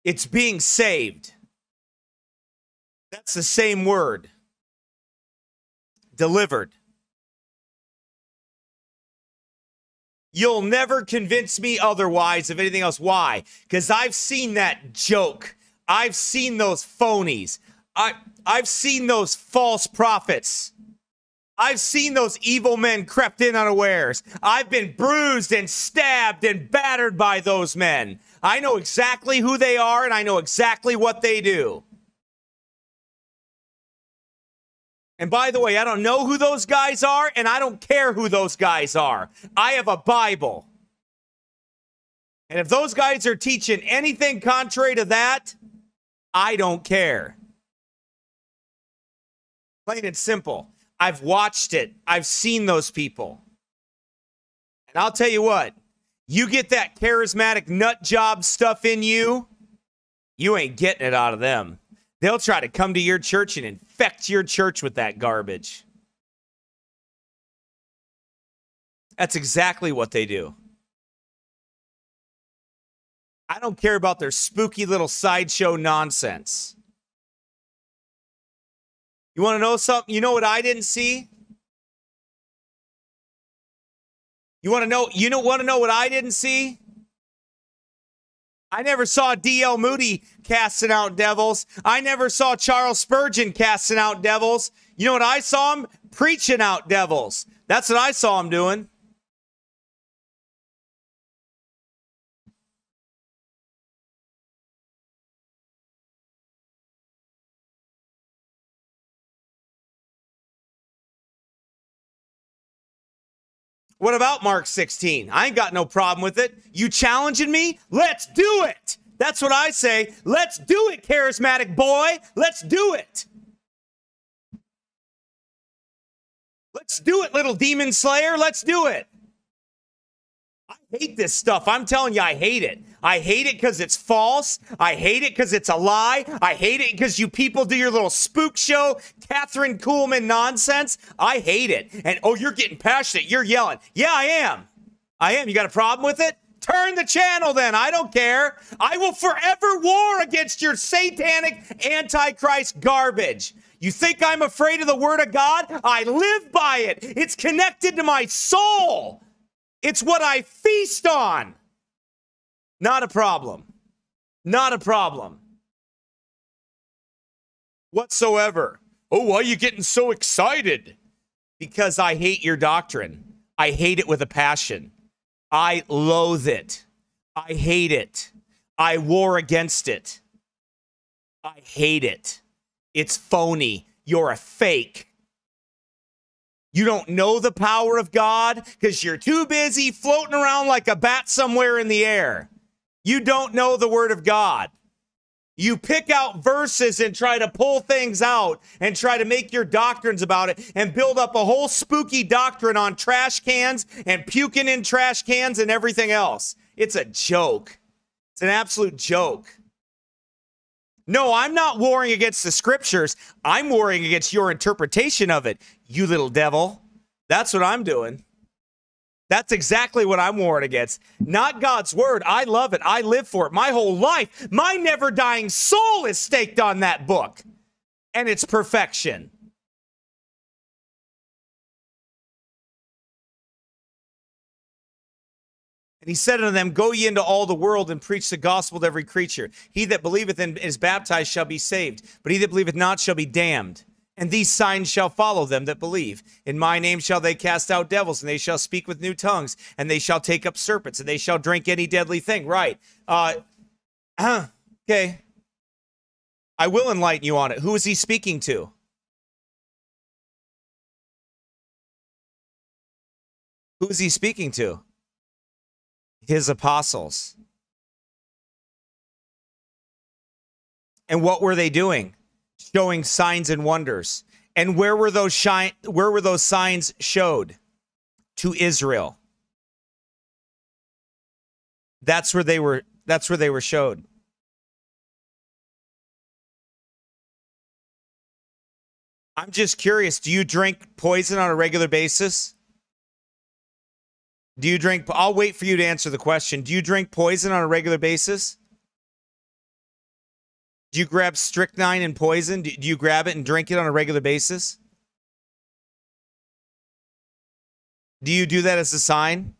It's being saved. That's the same word. Delivered. You'll never convince me otherwise of anything else. Why? Because I've seen that joke. I've seen those phonies. I, I've seen those false prophets. I've seen those evil men crept in unawares. I've been bruised and stabbed and battered by those men. I know exactly who they are and I know exactly what they do. And by the way, I don't know who those guys are and I don't care who those guys are. I have a Bible. And if those guys are teaching anything contrary to that, I don't care. Plain and simple. I've watched it. I've seen those people. And I'll tell you what, you get that charismatic nut job stuff in you, you ain't getting it out of them. They'll try to come to your church and infect your church with that garbage. That's exactly what they do. I don't care about their spooky little sideshow nonsense. You want to know something? You know what I didn't see? You want to know you know want to know what I didn't see? I never saw D.L. Moody casting out devils. I never saw Charles Spurgeon casting out devils. You know what I saw him? Preaching out devils. That's what I saw him doing. What about Mark 16? I ain't got no problem with it. You challenging me? Let's do it. That's what I say. Let's do it, charismatic boy. Let's do it. Let's do it, little demon slayer. Let's do it. Hate this stuff. I'm telling you, I hate it. I hate it because it's false. I hate it because it's a lie. I hate it because you people do your little spook show, Kathryn Kuhlman nonsense. I hate it. And oh, you're getting passionate. You're yelling. Yeah, I am. I am. You got a problem with it? Turn the channel then. I don't care. I will forever war against your satanic antichrist garbage. You think I'm afraid of the word of God? I live by it. It's connected to my soul. It's what I feast on. Not a problem. Not a problem. Whatsoever. Oh, why are you getting so excited? Because I hate your doctrine. I hate it with a passion. I loathe it. I hate it. I war against it. I hate it. It's phony. You're a fake. You don't know the power of God because you're too busy floating around like a bat somewhere in the air. You don't know the word of God. You pick out verses and try to pull things out and try to make your doctrines about it and build up a whole spooky doctrine on trash cans and puking in trash cans and everything else. It's a joke. It's an absolute joke. No, I'm not warring against the scriptures. I'm warring against your interpretation of it, you little devil. That's what I'm doing. That's exactly what I'm warring against. Not God's word. I love it. I live for it. My whole life, my never dying soul is staked on that book and its perfection. And he said unto them, Go ye into all the world and preach the gospel to every creature. He that believeth and is baptized shall be saved, but he that believeth not shall be damned. And these signs shall follow them that believe. In my name shall they cast out devils, and they shall speak with new tongues, and they shall take up serpents, and they shall drink any deadly thing. Right. Uh, okay. I will enlighten you on it. Who is he speaking to? Who is he speaking to? His apostles. And what were they doing? showing signs and wonders. And where were those shine where were those signs showed? To Israel. That's where they were that's where they were showed. I'm just curious, do you drink poison on a regular basis? Do you drink I'll wait for you to answer the question. Do you drink poison on a regular basis? Do you grab strychnine and poison? Do, do you grab it and drink it on a regular basis? Do you do that as a sign?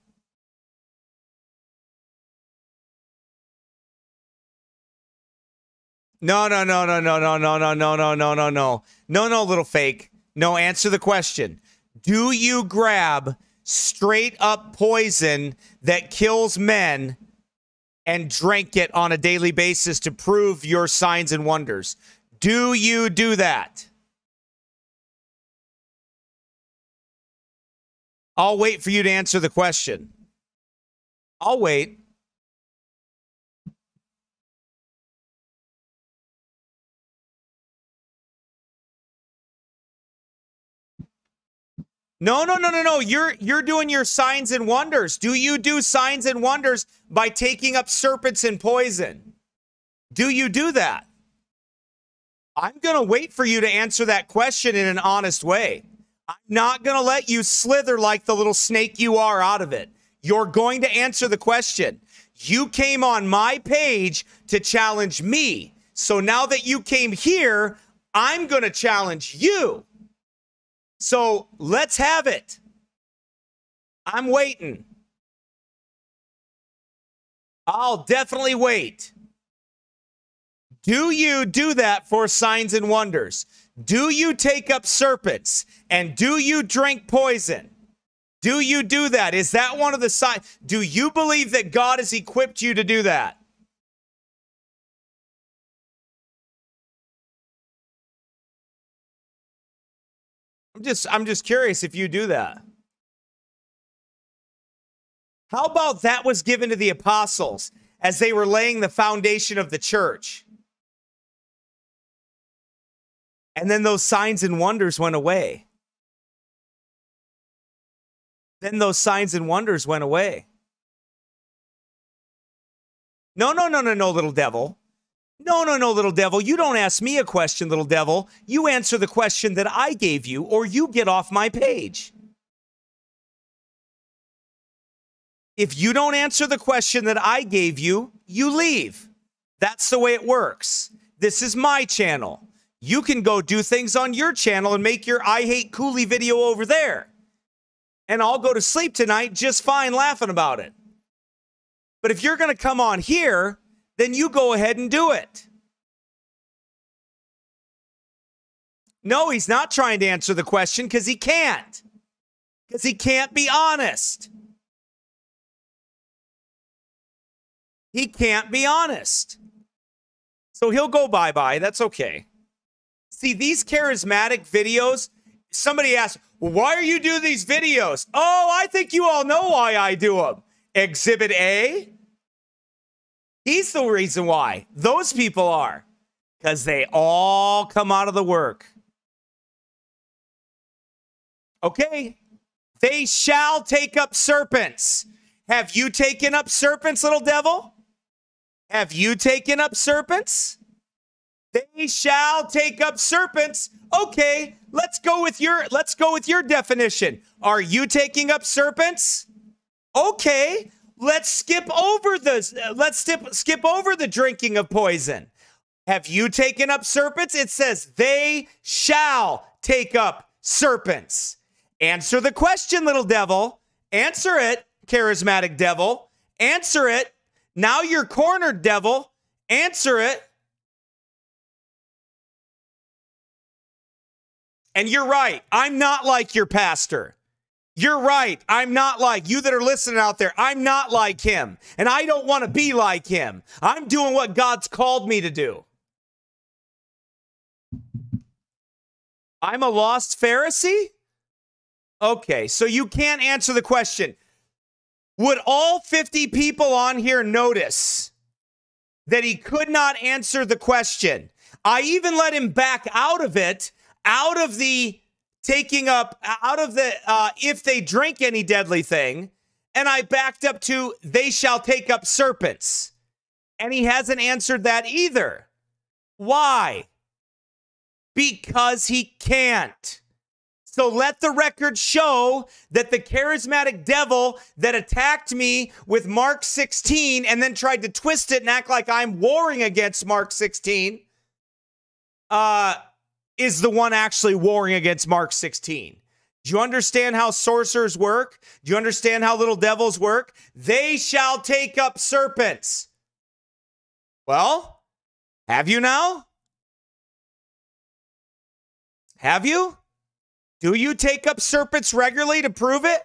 No, no, no, no, no, no, no, no, no, no, no, no, no. No, no, little fake. No, answer the question. Do you grab straight up poison that kills men and drink it on a daily basis to prove your signs and wonders. Do you do that? I'll wait for you to answer the question. I'll wait. No, no, no, no, no. You're you're doing your signs and wonders. Do you do signs and wonders by taking up serpents and poison? Do you do that? I'm going to wait for you to answer that question in an honest way. I'm not going to let you slither like the little snake you are out of it. You're going to answer the question. You came on my page to challenge me. So now that you came here, I'm going to challenge you. So let's have it. I'm waiting. I'll definitely wait. Do you do that for signs and wonders? Do you take up serpents? And do you drink poison? Do you do that? Is that one of the signs? Do you believe that God has equipped you to do that? I'm just I'm just curious if you do that. How about that was given to the apostles as they were laying the foundation of the church? And then those signs and wonders went away. Then those signs and wonders went away. No, no, no, no, no, little devil. No, no, no, little devil. You don't ask me a question, little devil. You answer the question that I gave you, or you get off my page. If you don't answer the question that I gave you, you leave. That's the way it works. This is my channel. You can go do things on your channel and make your I hate Cooley video over there. And I'll go to sleep tonight just fine laughing about it. But if you're going to come on here, then you go ahead and do it. No, he's not trying to answer the question because he can't. Because he can't be honest. He can't be honest. So he'll go bye bye. That's okay. See, these charismatic videos, somebody well, why are you doing these videos? Oh, I think you all know why I do them. Exhibit A? He's the reason why. Those people are. Because they all come out of the work. Okay. They shall take up serpents. Have you taken up serpents, little devil? Have you taken up serpents? They shall take up serpents. Okay, let's go with your let's go with your definition. Are you taking up serpents? Okay, let's skip over the let's skip skip over the drinking of poison. Have you taken up serpents? It says they shall take up serpents. Answer the question, little devil. Answer it, charismatic devil. Answer it. Now you're cornered, devil. Answer it. And you're right. I'm not like your pastor. You're right. I'm not like you that are listening out there. I'm not like him. And I don't want to be like him. I'm doing what God's called me to do. I'm a lost Pharisee? Okay, so you can't answer the question. Would all 50 people on here notice that he could not answer the question? I even let him back out of it, out of the taking up, out of the uh, if they drink any deadly thing, and I backed up to they shall take up serpents. And he hasn't answered that either. Why? Because he can't. So let the record show that the charismatic devil that attacked me with Mark 16 and then tried to twist it and act like I'm warring against Mark 16 uh, is the one actually warring against Mark 16. Do you understand how sorcerers work? Do you understand how little devils work? They shall take up serpents. Well, have you now? Have you? Do you take up serpents regularly to prove it?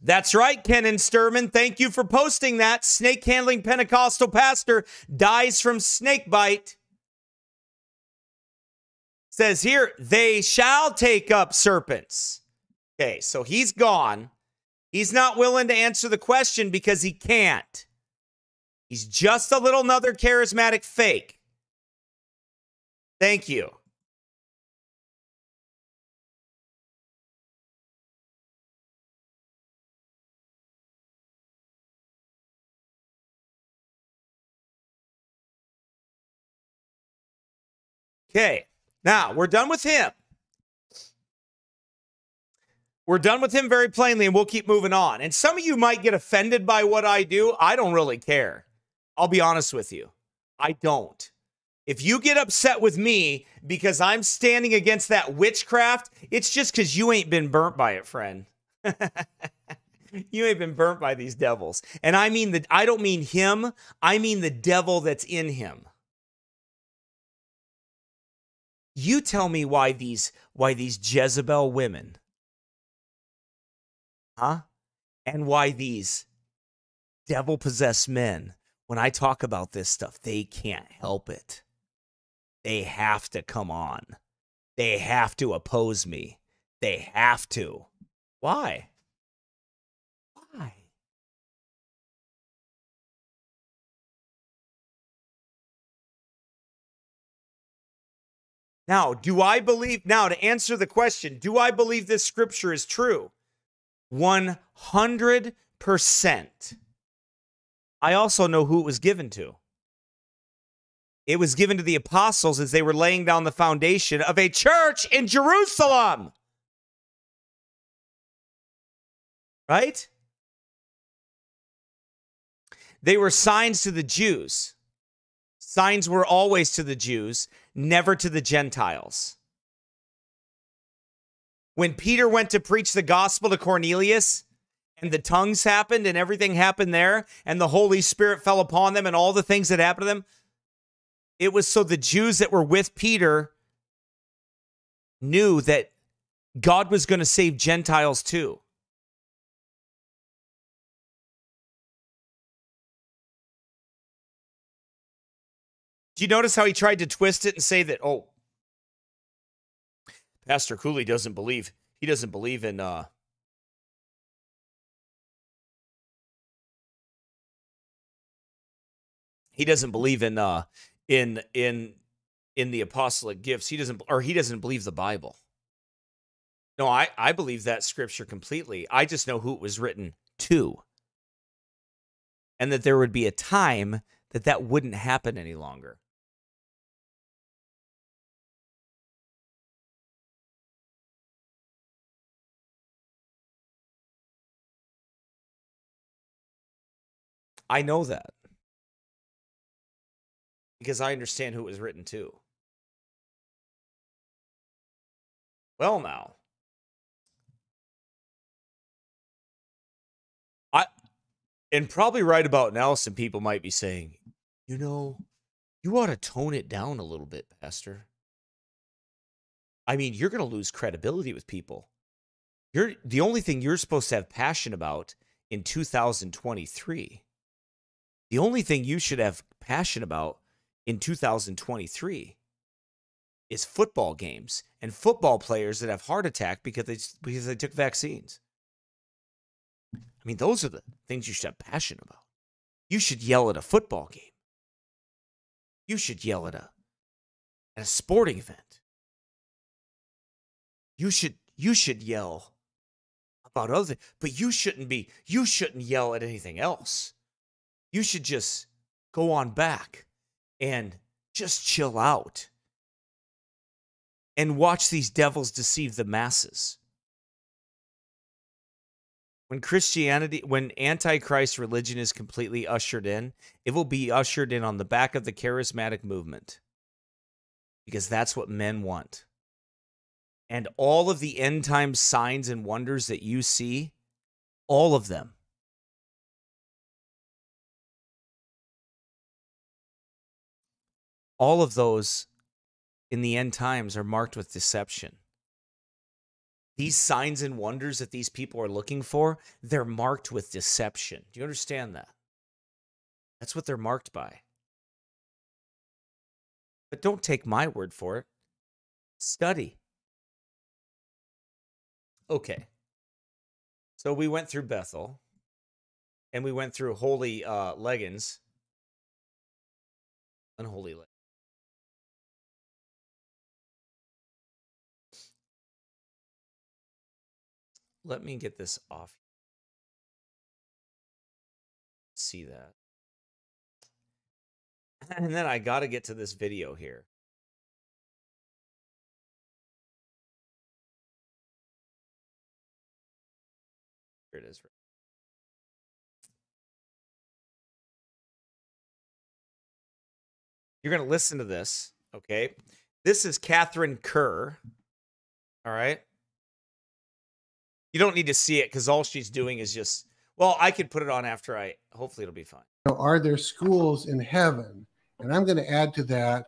That's right, Kenan Sturman. Thank you for posting that. Snake handling Pentecostal pastor dies from snake bite. Says here, they shall take up serpents. Okay, so he's gone. He's not willing to answer the question because he can't. He's just a little another charismatic fake. Thank you. Okay, now we're done with him. We're done with him very plainly, and we'll keep moving on. And some of you might get offended by what I do. I don't really care. I'll be honest with you. I don't. If you get upset with me because I'm standing against that witchcraft, it's just because you ain't been burnt by it, friend. you ain't been burnt by these devils. And I mean that I don't mean him, I mean the devil that's in him. You tell me why these why these Jezebel women, huh? And why these devil possessed men, when I talk about this stuff, they can't help it they have to come on. They have to oppose me. They have to. Why? Now, do I believe, now to answer the question, do I believe this scripture is true? 100%. I also know who it was given to. It was given to the apostles as they were laying down the foundation of a church in Jerusalem. Right? They were signs to the Jews. Signs were always to the Jews, never to the Gentiles. When Peter went to preach the gospel to Cornelius, and the tongues happened and everything happened there, and the Holy Spirit fell upon them and all the things that happened to them, it was so the Jews that were with Peter knew that God was going to save Gentiles too. Do you notice how he tried to twist it and say that, oh, Pastor Cooley doesn't believe, he doesn't believe in, uh, he doesn't believe in, uh, in, in, in the apostolic gifts. He doesn't, or he doesn't believe the Bible. No, I, I believe that scripture completely. I just know who it was written to. And that there would be a time that that wouldn't happen any longer. I know that because I understand who it was written to. Well, now, I and probably right about now, some people might be saying, you know, you ought to tone it down a little bit, Pastor. I mean, you're going to lose credibility with people. You're the only thing you're supposed to have passion about in 2023 the only thing you should have passion about in 2023 is football games and football players that have heart attack because they because they took vaccines. I mean, those are the things you should have passion about. You should yell at a football game. You should yell at a at a sporting event. You should you should yell about other things, but you shouldn't be you shouldn't yell at anything else you should just go on back and just chill out and watch these devils deceive the masses. When Christianity, when Antichrist religion is completely ushered in, it will be ushered in on the back of the charismatic movement because that's what men want. And all of the end time signs and wonders that you see, all of them all of those in the end times are marked with deception. These signs and wonders that these people are looking for, they're marked with deception. Do you understand that? That's what they're marked by. But don't take my word for it. Study. Okay. So we went through Bethel and we went through Holy uh, Leggins. Unholy Leggins. Let me get this off. See that. And then I got to get to this video here. Here it is. You're going to listen to this, okay? This is Catherine Kerr. All right. You don't need to see it because all she's doing is just. Well, I could put it on after I. Hopefully, it'll be fine. Are there schools in heaven? And I'm going to add to that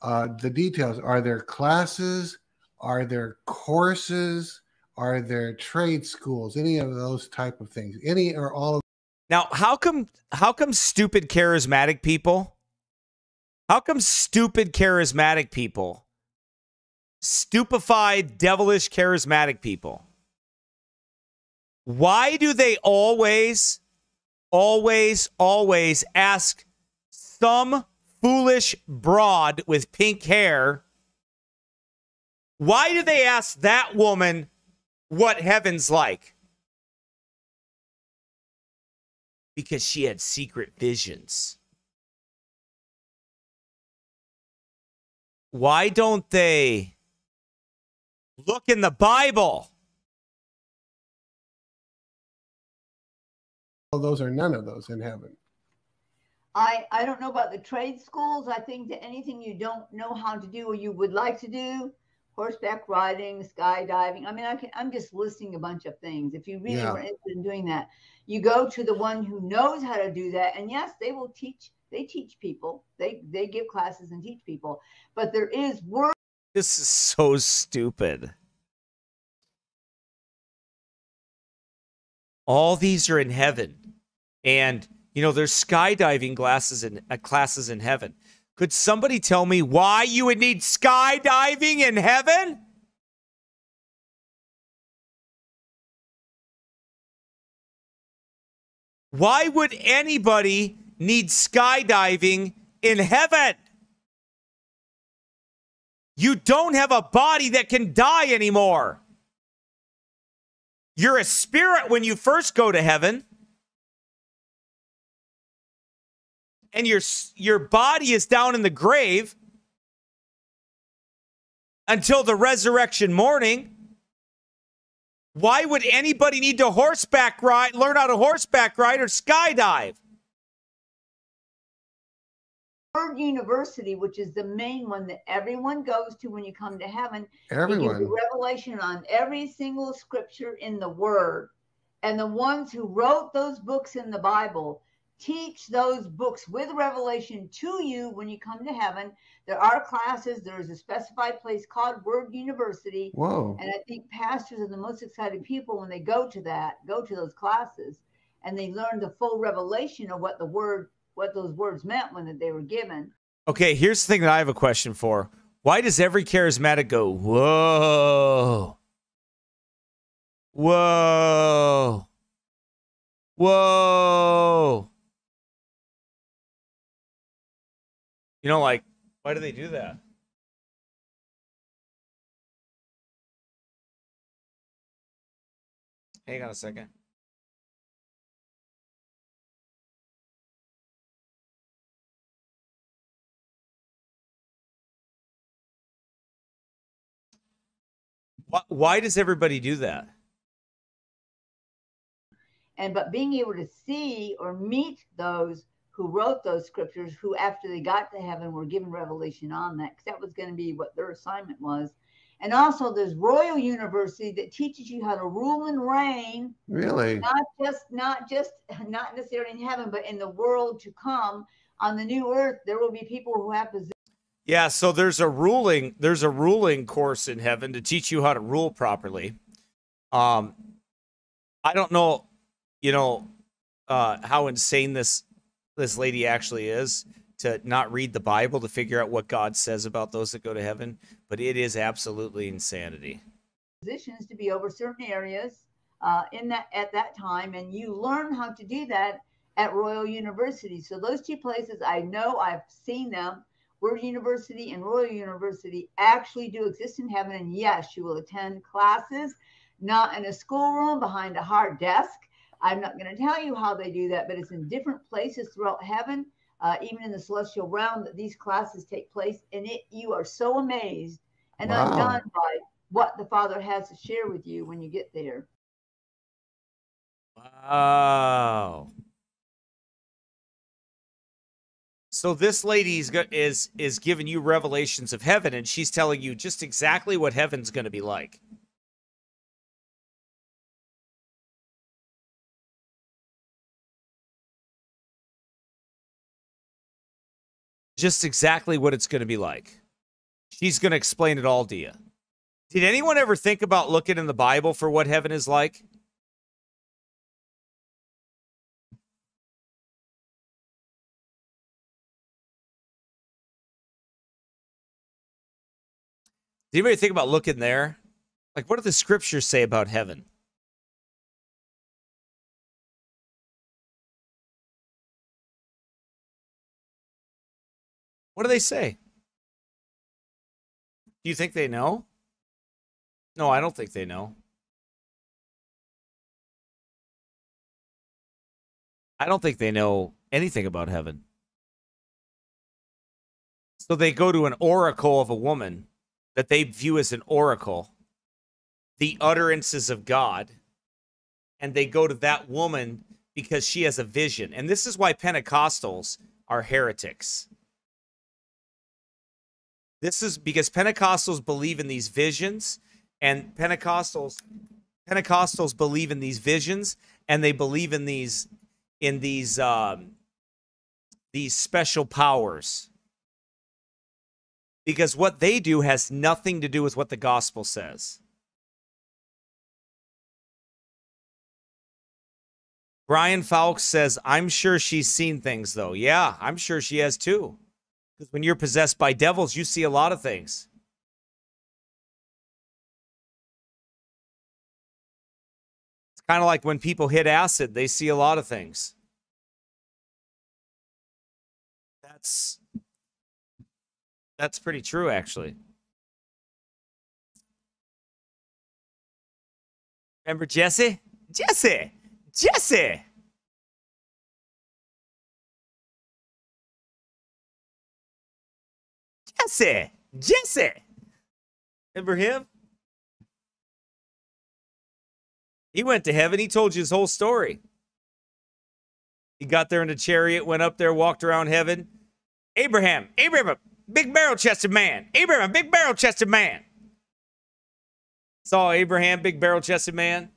uh, the details. Are there classes? Are there courses? Are there trade schools? Any of those type of things? Any or all of. Now, how come? How come stupid charismatic people? How come stupid charismatic people stupefied, devilish, charismatic people. Why do they always, always, always ask some foolish broad with pink hair? Why do they ask that woman what heaven's like? Because she had secret visions. Why don't they Look in the Bible. All those are none of those in heaven. I, I don't know about the trade schools. I think that anything you don't know how to do or you would like to do, horseback riding, skydiving. I mean, I can, I'm just listing a bunch of things. If you really Yeah. were interested in doing that, you go to the one who knows how to do that. And yes, they will teach. They teach people. They they give classes and teach people. But there is word This is so stupid. All these are in heaven. And you know, there's skydiving classes in uh, classes in heaven. Could somebody tell me why you would need skydiving in heaven? Why would anybody need skydiving in heaven? You don't have a body that can die anymore. You're a spirit when you first go to heaven. And your your body is down in the grave until the resurrection morning. Why would anybody need to horseback ride, learn how to horseback ride or skydive? Word University, which is the main one that everyone goes to when you come to heaven. Everyone. revelation on every single scripture in the Word. And the ones who wrote those books in the Bible teach those books with revelation to you when you come to heaven. There are classes, there is a specified place called Word University. Whoa. And I think pastors are the most excited people when they go to that, go to those classes, and they learn the full revelation of what the word, what those words meant when they were given. Okay, here's the thing that I have a question for. Why does every charismatic go, whoa, whoa, whoa? You know, like, why do they do that? Hang on a second. Why, why does everybody do that? and but being able to see or meet those who wrote those scriptures who after they got to heaven were given revelation on that because that was going to be what their assignment was and also there's royal university that teaches you how to rule and reign Really? not just not just not necessarily in heaven but in the world to come on the new earth there will be people who have positions Yeah, so there's a ruling there's a ruling course in heaven to teach you how to rule properly. Um I don't know, you know, uh how insane this this lady actually is to not read the Bible to figure out what God says about those that go to heaven, but it is absolutely insanity. positions to be over certain areas uh, in that at that time, and you learn how to do that at Royal University. So those two places, I know I've seen them. Word University and Royal University actually do exist in heaven, and yes, you will attend classes, not in a schoolroom behind a hard desk. I'm not going to tell you how they do that, but it's in different places throughout heaven, uh, even in the celestial realm, that these classes take place, and it you are so amazed and Wow. undone by what the Father has to share with you when you get there. Wow. So this lady is is giving you revelations of heaven, and she's telling you just exactly what heaven's going to be like. Just exactly what it's going to be like. She's going to explain it all to you. Did anyone ever think about looking in the Bible for what heaven is like? Did anybody think about looking there? Like, what do the scriptures say about heaven? What do they say? Do you think they know? No, I don't think they know. I don't think they know anything about heaven. So they go to an oracle of a woman that they view as an oracle, the utterances of God, and they go to that woman because she has a vision. And this is why Pentecostals are heretics. This is because Pentecostals believe in these visions and Pentecostals Pentecostals believe in these visions and they believe in these in these um, these special powers because what they do has nothing to do with what the gospel says. Brian Falk says, I'm sure she's seen things, though. Yeah, I'm sure she has too. Because when you're possessed by devils, you see a lot of things. It's kind of like when people hit acid, they see a lot of things. That's that's pretty true, actually. Remember Jesse? Jesse! Jesse! Jesse! Jesse! Remember him? He went to heaven. He told you his whole story. He got there in a chariot, went up there, walked around heaven. Abraham, Abraham, big barrel chested man. Abraham, big barrel chested man. Saw Abraham, big barrel chested man.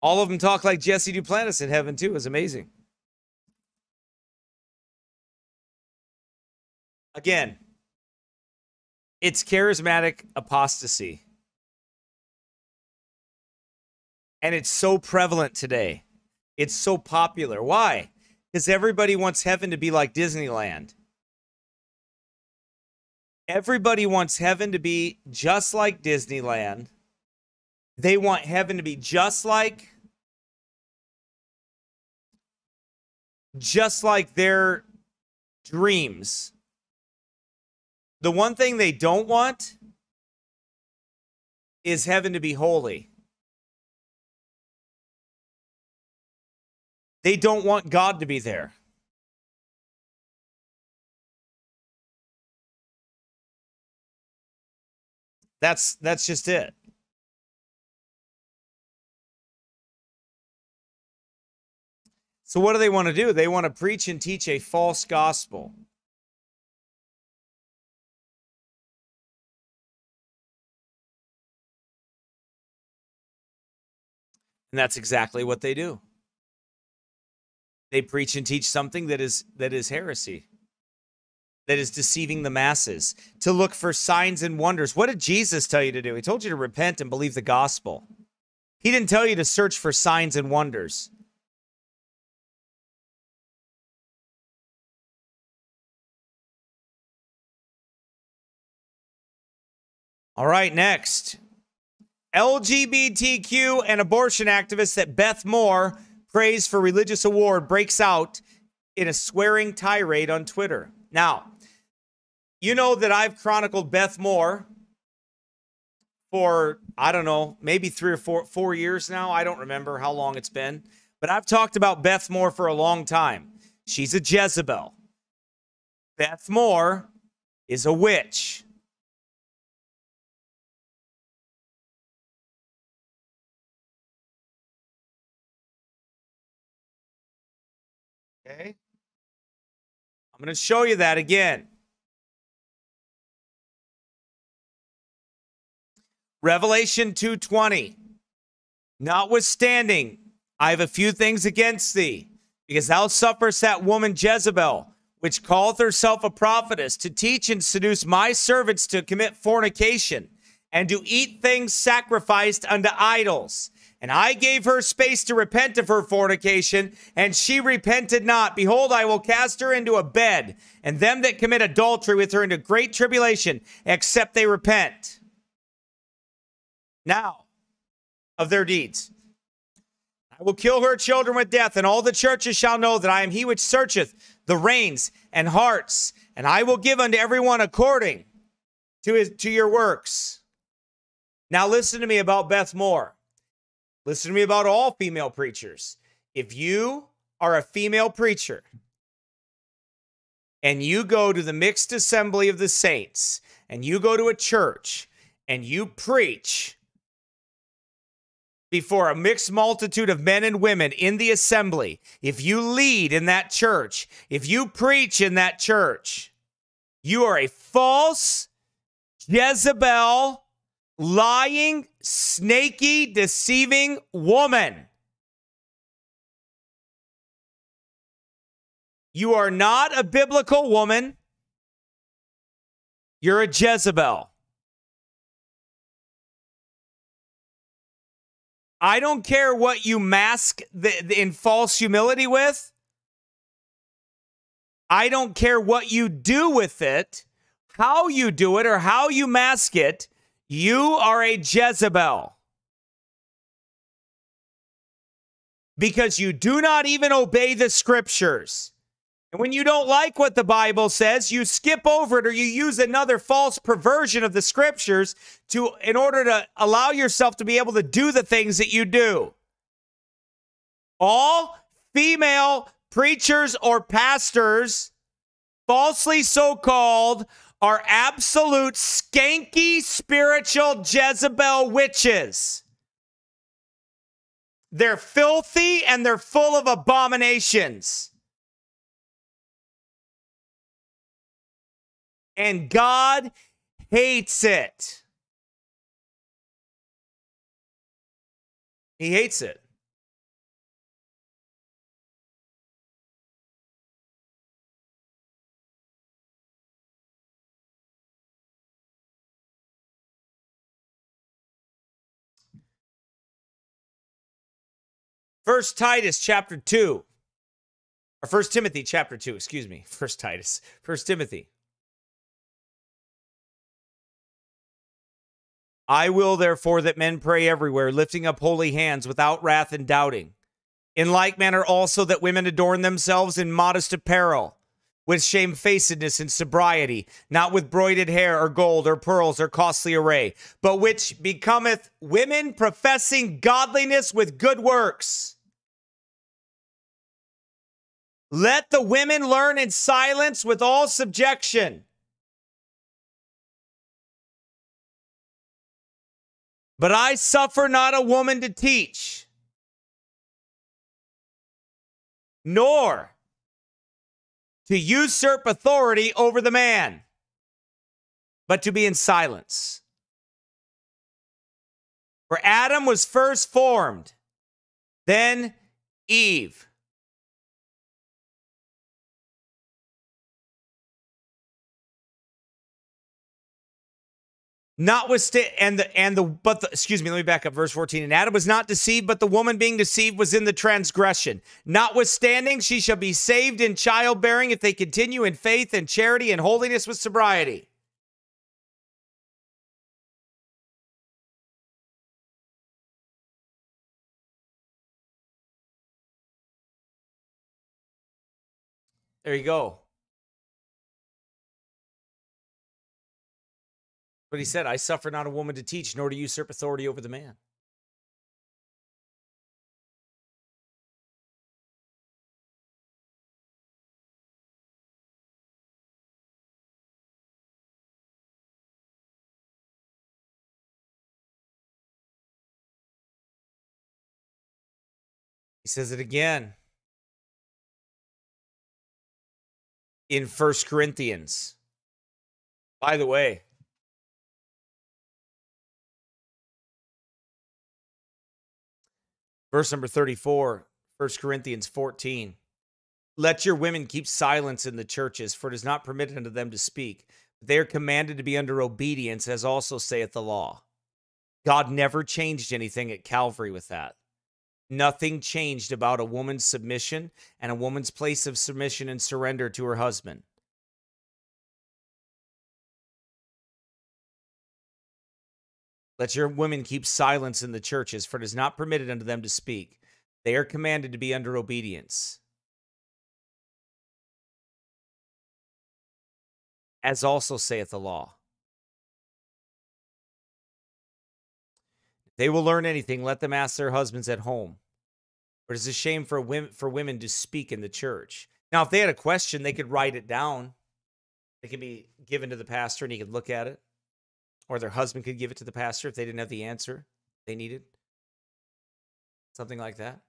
All of them talk like Jesse Duplantis in heaven, too. It's amazing. Again, it's charismatic apostasy. And it's so prevalent today. It's so popular. Why? Because everybody wants heaven to be like Disneyland. Everybody wants heaven to be just like Disneyland. They want heaven to be just like just like their dreams. The one thing they don't want is heaven to be holy. They don't want God to be there. That's that's just it. So what do they want to do? They want to preach and teach a false gospel. And that's exactly what they do. They preach and teach something that is that is heresy. That is deceiving the masses. To look for signs and wonders. What did Jesus tell you to do? He told you to repent and believe the gospel. He didn't tell you to search for signs and wonders. All right, next. LGBTQ and abortion activists at Beth Moore praise for religious award breaks out in a swearing tirade on Twitter. Now, you know that I've chronicled Beth Moore for I don't know, maybe 3 or 4 4 years now. I don't remember how long it's been, but I've talked about Beth Moore for a long time. She's a Jezebel. Beth Moore is a witch. I'm going to show you that again. Revelation 2:20. Notwithstanding, I have a few things against thee, because thou sufferest that woman Jezebel, which calleth herself a prophetess, to teach and seduce my servants to commit fornication, and to eat things sacrificed unto idols. And I gave her space to repent of her fornication, and she repented not. Behold, I will cast her into a bed, and them that commit adultery with her into great tribulation, except they repent. Now, of their deeds. I will kill her children with death, and all the churches shall know that I am he which searcheth the reins and hearts, and I will give unto everyone according to his to your works. Now listen to me about Beth Moore. Listen to me about all female preachers. If you are a female preacher and you go to the mixed assembly of the saints and you go to a church and you preach before a mixed multitude of men and women in the assembly, if you lead in that church, if you preach in that church, you are a false Jezebel, lying, snaky, deceiving woman. You are not a biblical woman. You're a Jezebel. I don't care what you mask the, the, in false humility with. I don't care what you do with it, how you do it, or how you mask it. You are a Jezebel. Because you do not even obey the scriptures. And when you don't like what the Bible says, you skip over it or you use another false perversion of the scriptures to in order to allow yourself to be able to do the things that you do. All female preachers or pastors, falsely so called, are absolute skanky spiritual Jezebel witches. They're filthy and they're full of abominations. and God hates it. He hates it. First Titus chapter 2. Or First Timothy chapter 2, excuse me. First Titus. First Timothy. I will therefore that men pray everywhere, lifting up holy hands without wrath and doubting. In like manner also that women adorn themselves in modest apparel, with shamefacedness and sobriety, not with broided hair or gold or pearls or costly array, but which becometh women professing godliness with good works. Let the women learn in silence with all subjection. But I suffer not a woman to teach, nor to usurp authority over the man, but to be in silence. For Adam was first formed, then Eve. Notwithstanding, and the and the but the excuse me, let me back up. Verse fourteen. And Adam was not deceived, but the woman being deceived was in the transgression. Notwithstanding, she shall be saved in childbearing if they continue in faith and charity and holiness with sobriety. There you go. But he said, I suffer not a woman to teach, nor to usurp authority over the man. He says it again in First Corinthians. By the way, Verse number 34, 1 Corinthians 14. Let your women keep silence in the churches, for it is not permitted unto them to speak. They are commanded to be under obedience, as also saith the law. God never changed anything at Calvary with that. Nothing changed about a woman's submission and a woman's place of submission and surrender to her husband. Let your women keep silence in the churches, for it is not permitted unto them to speak. They are commanded to be under obedience. As also saith the law. If they will learn anything, let them ask their husbands at home. For it is a shame for women, for women to speak in the church. Now, if they had a question, they could write it down. It can be given to the pastor and he could look at it or their husband could give it to the pastor if they didn't have the answer they needed. Something like that.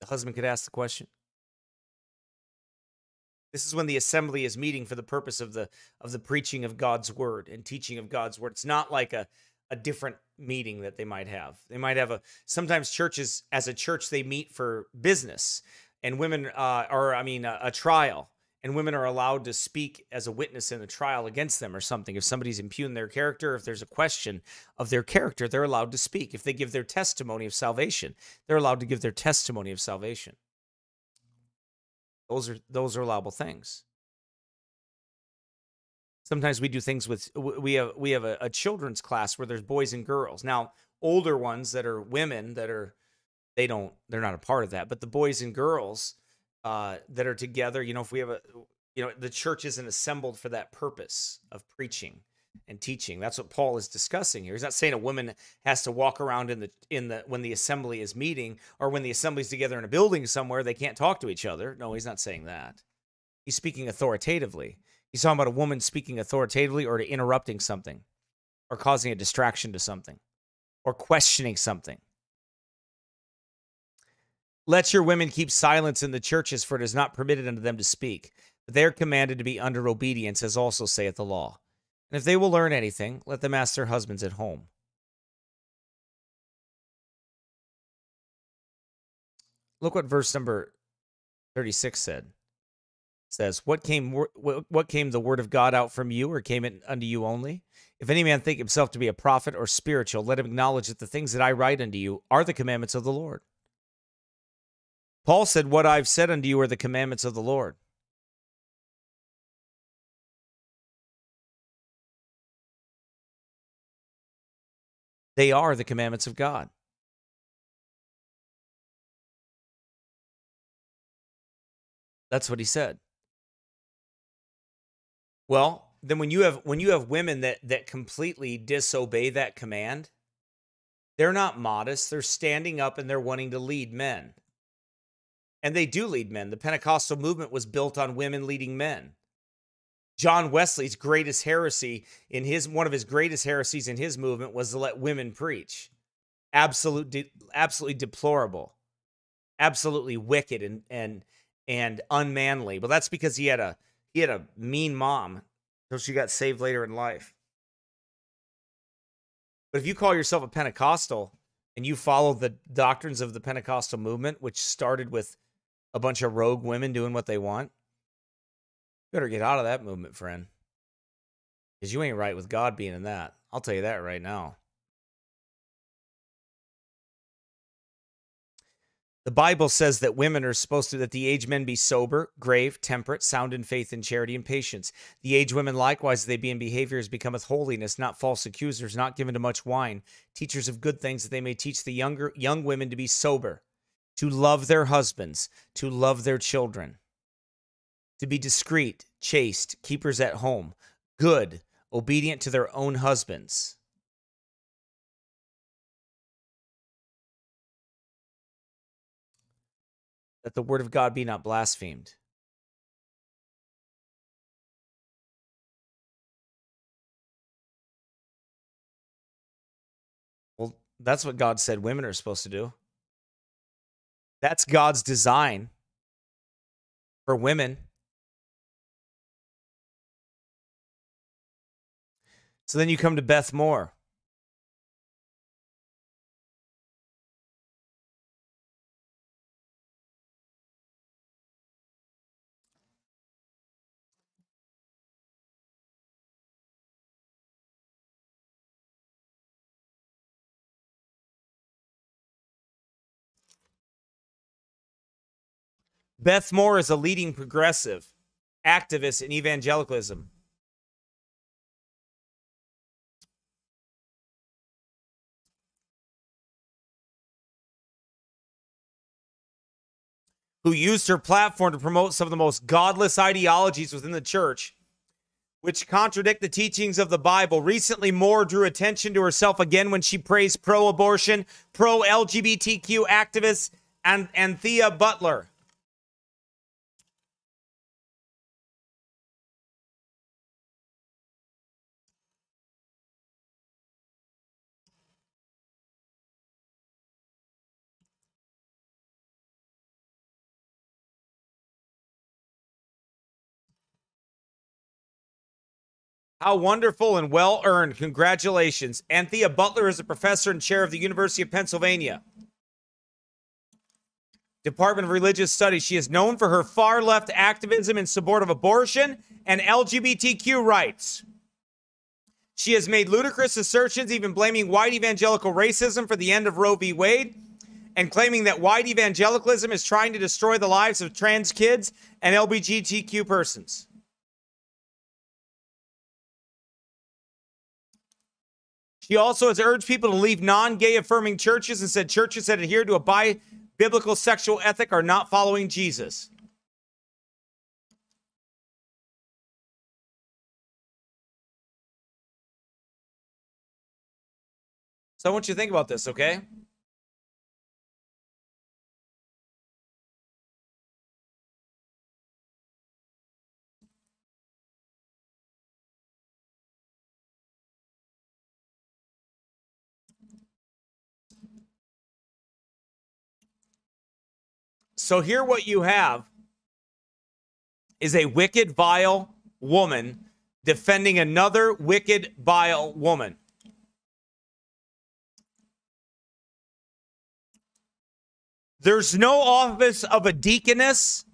The husband could ask the question. This is when the assembly is meeting for the purpose of the of the preaching of God's word and teaching of God's word. It's not like a a different meeting that they might have. They might have a sometimes churches as a church they meet for business and women uh, I mean a, a trial and women are allowed to speak as a witness in a trial against them or something. If somebody's impugned their character, if there's a question of their character, they're allowed to speak. If they give their testimony of salvation, they're allowed to give their testimony of salvation. Those are those are allowable things. Sometimes we do things with we have we have a, a children's class where there's boys and girls. Now, older ones that are women that are they don't they're not a part of that, but the boys and girls uh, that are together. You know, if we have a, you know, the church isn't assembled for that purpose of preaching and teaching. That's what Paul is discussing here. He's not saying a woman has to walk around in the in the when the assembly is meeting or when the assembly's together in a building somewhere they can't talk to each other. No, he's not saying that. He's speaking authoritatively. He's talking about a woman speaking authoritatively or to interrupting something or causing a distraction to something or questioning something. Let your women keep silence in the churches, for it is not permitted unto them to speak. But they are commanded to be under obedience, as also saith the law. And if they will learn anything, let them ask their husbands at home. Look what verse number 36 said. It says, what came what came the word of God out from you, or came it unto you only? If any man think himself to be a prophet or spiritual, let him acknowledge that the things that I write unto you are the commandments of the Lord. Paul said, What I've said unto you are the commandments of the Lord. They are the commandments of God. That's what he said. Well, then when you have when you have women that that completely disobey that command, they're not modest, they're standing up and they're wanting to lead men and they do lead men. The Pentecostal movement was built on women leading men. John Wesley's greatest heresy in his one of his greatest heresies in his movement was to let women preach. Absolute, de- absolutely deplorable, absolutely wicked and and and unmanly. But that's because he had a he had a mean mom, so she got saved later in life. But if you call yourself a Pentecostal and you follow the doctrines of the Pentecostal movement, which started with a bunch of rogue women doing what they want. Better get out of that movement, friend. Because you ain't right with God being in that. I'll tell you that right now. The Bible says that women are supposed to, that the aged men be sober, grave, temperate, sound in faith and charity and patience. The aged women likewise, they be in behavior, behaviors, becometh holiness, not false accusers, not given to much wine, teachers of good things, that they may teach the younger young women to be sober, to love their husbands, to love their children, to be discreet, chaste, keepers at home, good, obedient to their own husbands. That the word of God be not blasphemed. Well, that's what God said women are supposed to do. That's God's design for women. So then you come to Beth Moore. Beth Moore is a leading progressive activist in evangelicalism. Who used her platform to promote some of the most godless ideologies within the church, which contradict the teachings of the Bible. Recently, Moore drew attention to herself again when she praised pro abortion, pro LGBTQ activists, and Anthea Butler. How wonderful and well earned. Congratulations. Anthea Butler is a professor and chair of the University of Pennsylvania. Department of Religious Studies. She is known for her far left activism in support of abortion and LGBTQ rights. She has made ludicrous assertions, even blaming white evangelical racism for the end of Roe v. Wade and claiming that white evangelicalism is trying to destroy the lives of trans kids and LGBTQ persons. She also has urged people to leave non gay affirming churches and said churches that adhere to a bi biblical sexual ethic are not following Jesus. So I want you to think about this, okay? So here what you have is a wicked, vile woman defending another wicked, vile woman. There's no office of a deaconess.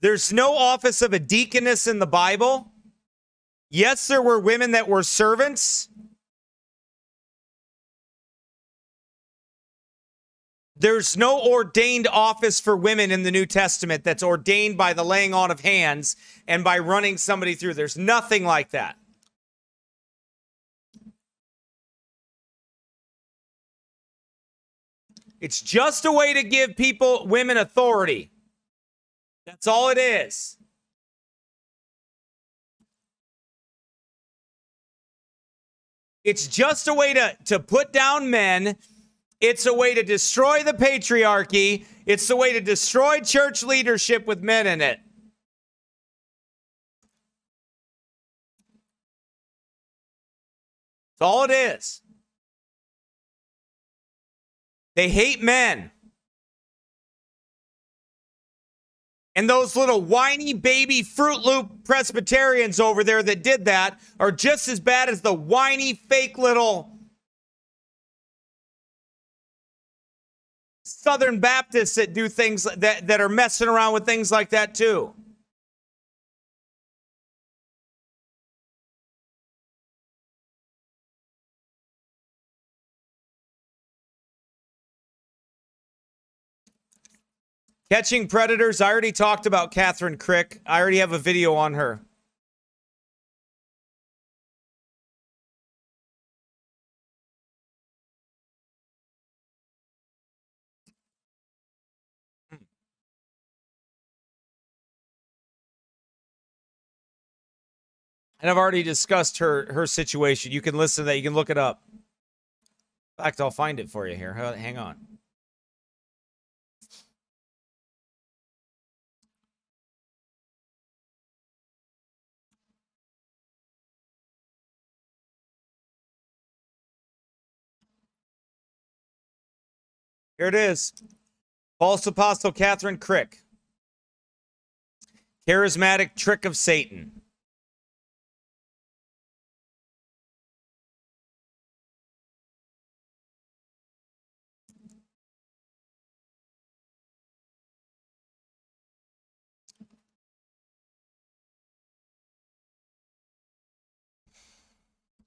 There's no office of a deaconess in the Bible. Yes, there were women that were servants. There's no ordained office for women in the New Testament that's ordained by the laying on of hands and by running somebody through. There's nothing like that. It's just a way to give people, women, authority. That's all it is. It's just a way to, to put down men it's a way to destroy the patriarchy. It's a way to destroy church leadership with men in it. That's all it is. They hate men. And those little whiny baby Fruit Loop Presbyterians over there that did that are just as bad as the whiny fake little Southern Baptists that do things that, that are messing around with things like that too. Catching predators. I already talked about Kathryn Krick. I already have a video on her. And I've already discussed her her situation. You can listen to that. You can look it up. In fact, I'll find it for you here. Hang on. Here it is. False Apostle Kathryn Krick. Charismatic trick of Satan.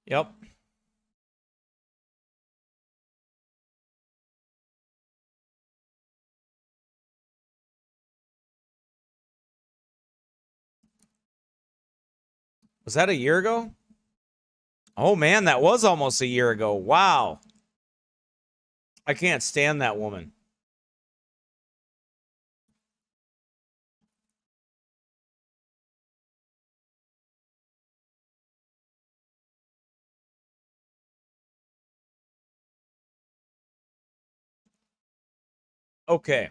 Yep. Was that a year ago? Oh man, that was almost a year ago. Wow. I can't stand that woman. Okay.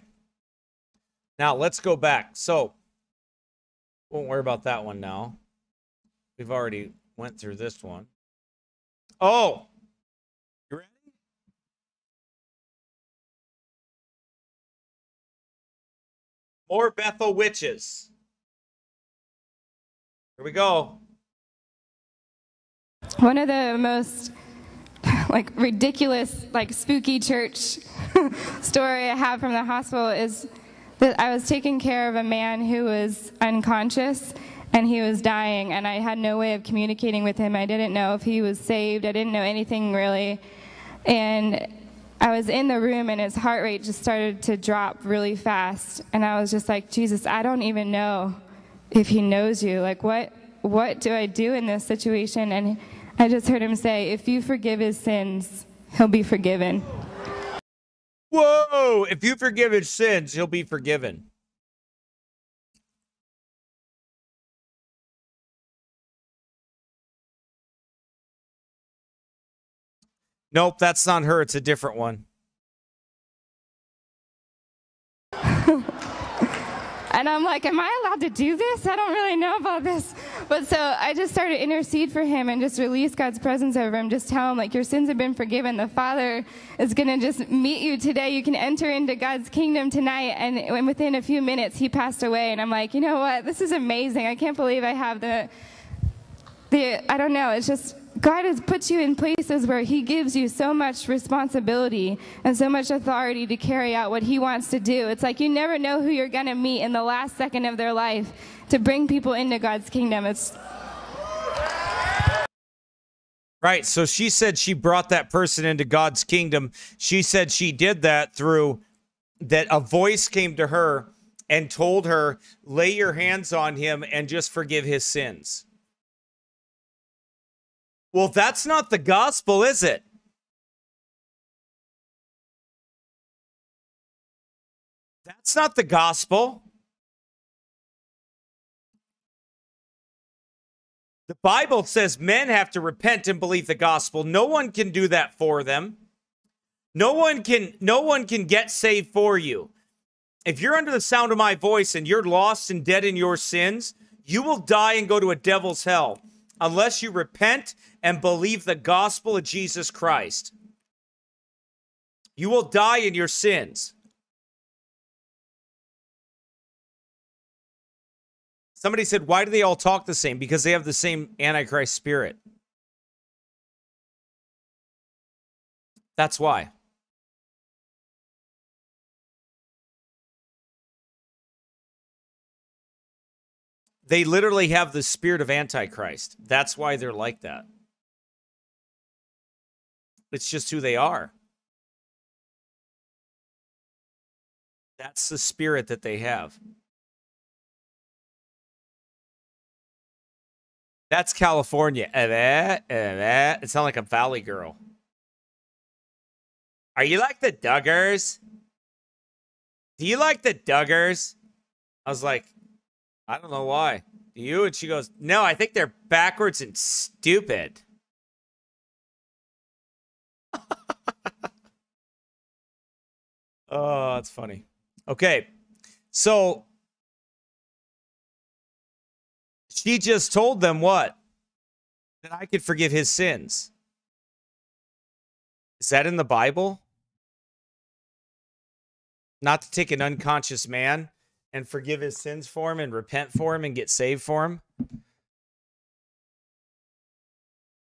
Now let's go back. So won't worry about that one now. We've already went through this one. Oh, you ready? More Bethel witches. Here we go. one of the most like ridiculous, like spooky church story I have from the hospital is that I was taking care of a man who was unconscious and he was dying, and I had no way of communicating with him. I didn't know if he was saved, I didn't know anything really. And I was in the room, and his heart rate just started to drop really fast. And I was just like, Jesus, I don't even know if he knows you. Like, what, what do I do in this situation? And I just heard him say, If you forgive his sins, he'll be forgiven. Whoa! If you forgive his sins, he'll be forgiven. Nope, that's not her. It's a different one. And I'm like, am I allowed to do this? I don't really know about this. But so I just started to intercede for him and just release God's presence over him. Just tell him, like, your sins have been forgiven. The Father is going to just meet you today. You can enter into God's kingdom tonight. And, and within a few minutes, he passed away. And I'm like, you know what? This is amazing. I can't believe I have the, the, I don't know. It's just, God has put you in places where He gives you so much responsibility and so much authority to carry out what He wants to do. It's like you never know who you're going to meet in the last second of their life to bring people into God's kingdom. It's Right. So she said she brought that person into God's kingdom. She said she did that through that a voice came to her and told her, lay your hands on him and just forgive his sins. Well, that's not the gospel, is it? That's not the gospel. The Bible says men have to repent and believe the gospel. No one can do that for them. No one can no one can get saved for you. If you're under the sound of my voice and you're lost and dead in your sins, you will die and go to a devil's hell unless you repent and believe the gospel of Jesus Christ. You will die in your sins. Somebody said, Why do they all talk the same? Because they have the same Antichrist spirit. That's why. They literally have the spirit of Antichrist. That's why they're like that. It's just who they are. That's the spirit that they have. That's California. Eh, eh, eh, it sounds like a valley girl. Are you like the Duggars? Do you like the Duggars? I was like, I don't know why. You? And she goes, No, I think they're backwards and stupid. oh, that's funny. Okay. So she just told them what? That I could forgive his sins. Is that in the Bible? Not to take an unconscious man and forgive his sins for him and repent for him and get saved for him?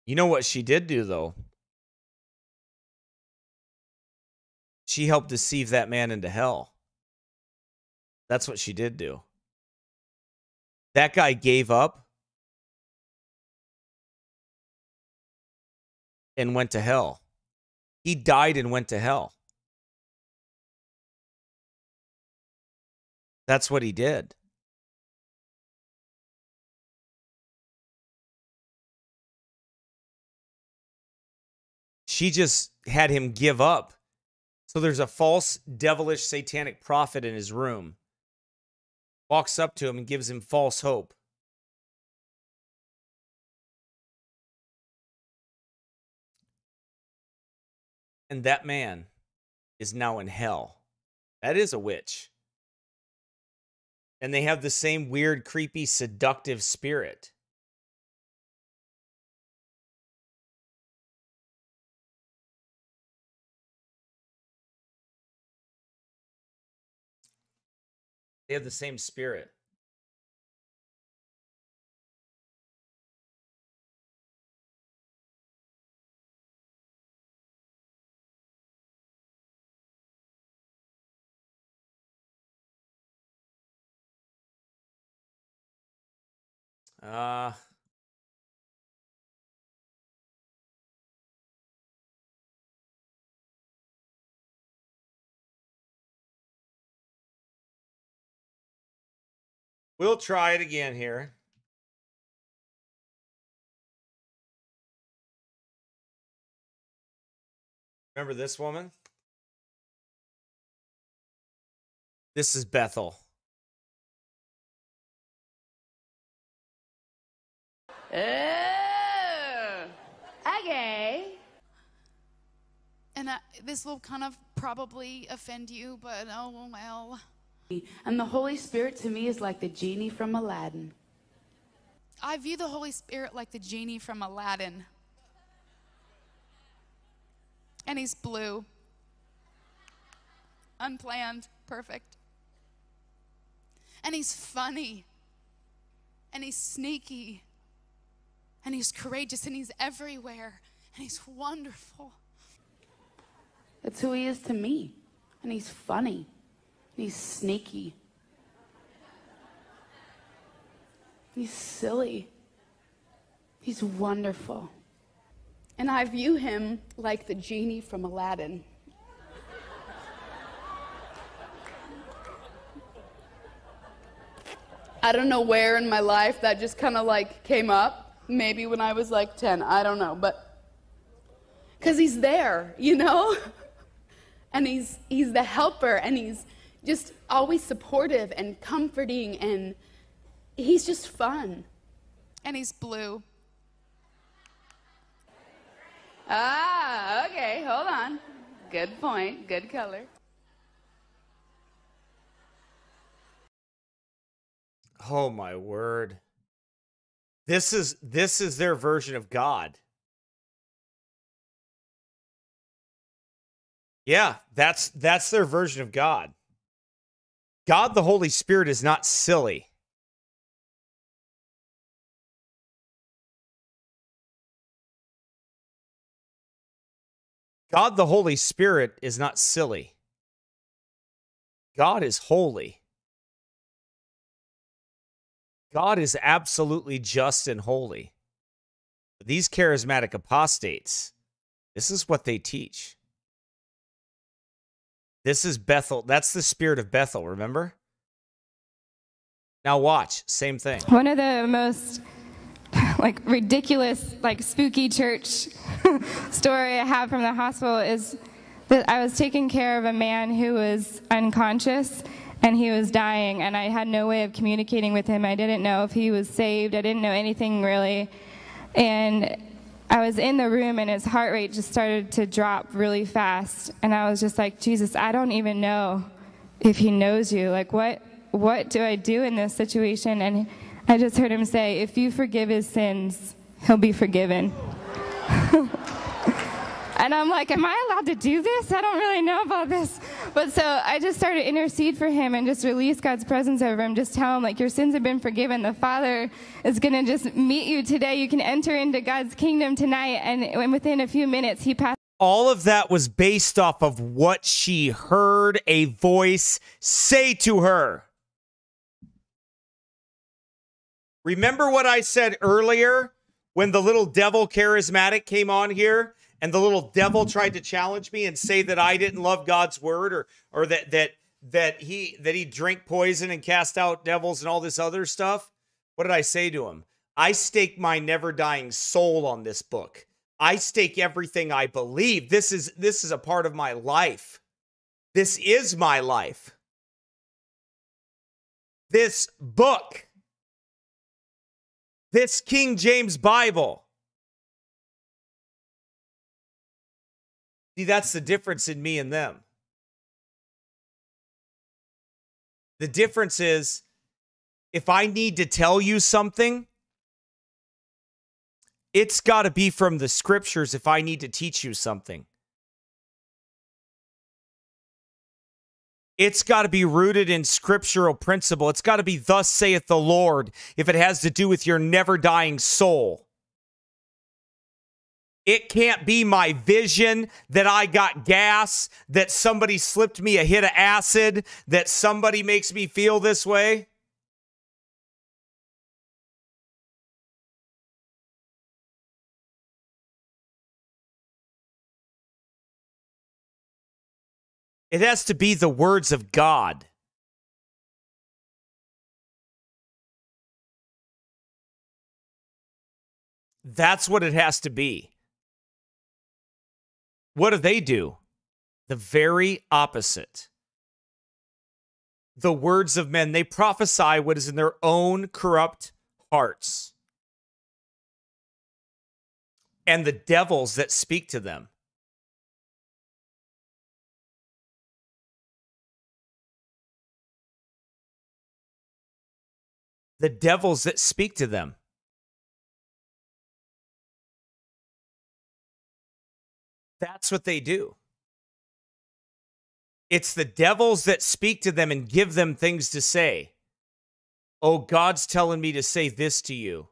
You know what she did do, though? She helped deceive that man into hell. That's what she did do. That guy gave up and went to hell. He died and went to hell. That's what he did. She just had him give up. So there's a false, devilish, satanic prophet in his room. Walks up to him and gives him false hope. And that man is now in hell. That is a witch and they have the same weird, creepy, seductive spirit. They have the same spirit. Uh We'll try it again here. Remember this woman? This is Bethel. Oh, okay. And uh, this will kind of probably offend you, but oh well. And the Holy Spirit to me is like the genie from Aladdin. I view the Holy Spirit like the genie from Aladdin. And he's blue. Unplanned, perfect. And he's funny. And he's sneaky. And he's courageous and he's everywhere. And he's wonderful. That's who he is to me. And he's funny. And he's sneaky. He's silly. He's wonderful. And I view him like the genie from Aladdin. I don't know where in my life that just kind of like came up. Maybe when I was like 10, I don't know, but cuz he's there, you know? and he's he's the helper and he's just always supportive and comforting and he's just fun. And he's blue. Ah, okay, hold on. Good point, good color. Oh my word. This is this is their version of God. Yeah, that's that's their version of God. God the Holy Spirit is not silly. God the Holy Spirit is not silly. God is holy. God is absolutely just and holy. These charismatic apostates, this is what they teach. This is Bethel. That's the spirit of Bethel, remember? Now watch, same thing. One of the most like ridiculous, like spooky church story I have from the hospital is that I was taking care of a man who was unconscious and he was dying, and I had no way of communicating with him. I didn't know if he was saved, I didn't know anything really. And I was in the room, and his heart rate just started to drop really fast. And I was just like, Jesus, I don't even know if he knows you. Like, what, what do I do in this situation? And I just heard him say, If you forgive his sins, he'll be forgiven. and I'm like, Am I allowed to do this? I don't really know about this. But so I just started to intercede for him and just release God's presence over him. Just tell him, like, your sins have been forgiven. The Father is going to just meet you today. You can enter into God's kingdom tonight. And within a few minutes, he passed. All of that was based off of what she heard a voice say to her. Remember what I said earlier when the little devil charismatic came on here and the little devil tried to challenge me and say that I didn't love God's word or or that that that he that he drank poison and cast out devils and all this other stuff? What did I say to him? I stake my never dying soul on this book. I stake everything I believe. This is this is a part of my life. This is my life. This book this King James Bible. See, that's the difference in me and them. The difference is if I need to tell you something, it's got to be from the scriptures if I need to teach you something. It's got to be rooted in scriptural principle. It's got to be, thus saith the Lord, if it has to do with your never dying soul. It can't be my vision that I got gas, that somebody slipped me a hit of acid, that somebody makes me feel this way. It has to be the words of God. That's what it has to be. What do they do? The very opposite. The words of men, they prophesy what is in their own corrupt hearts. And the devils that speak to them. The devils that speak to them. That's what they do. It's the devils that speak to them and give them things to say. Oh, God's telling me to say this to you.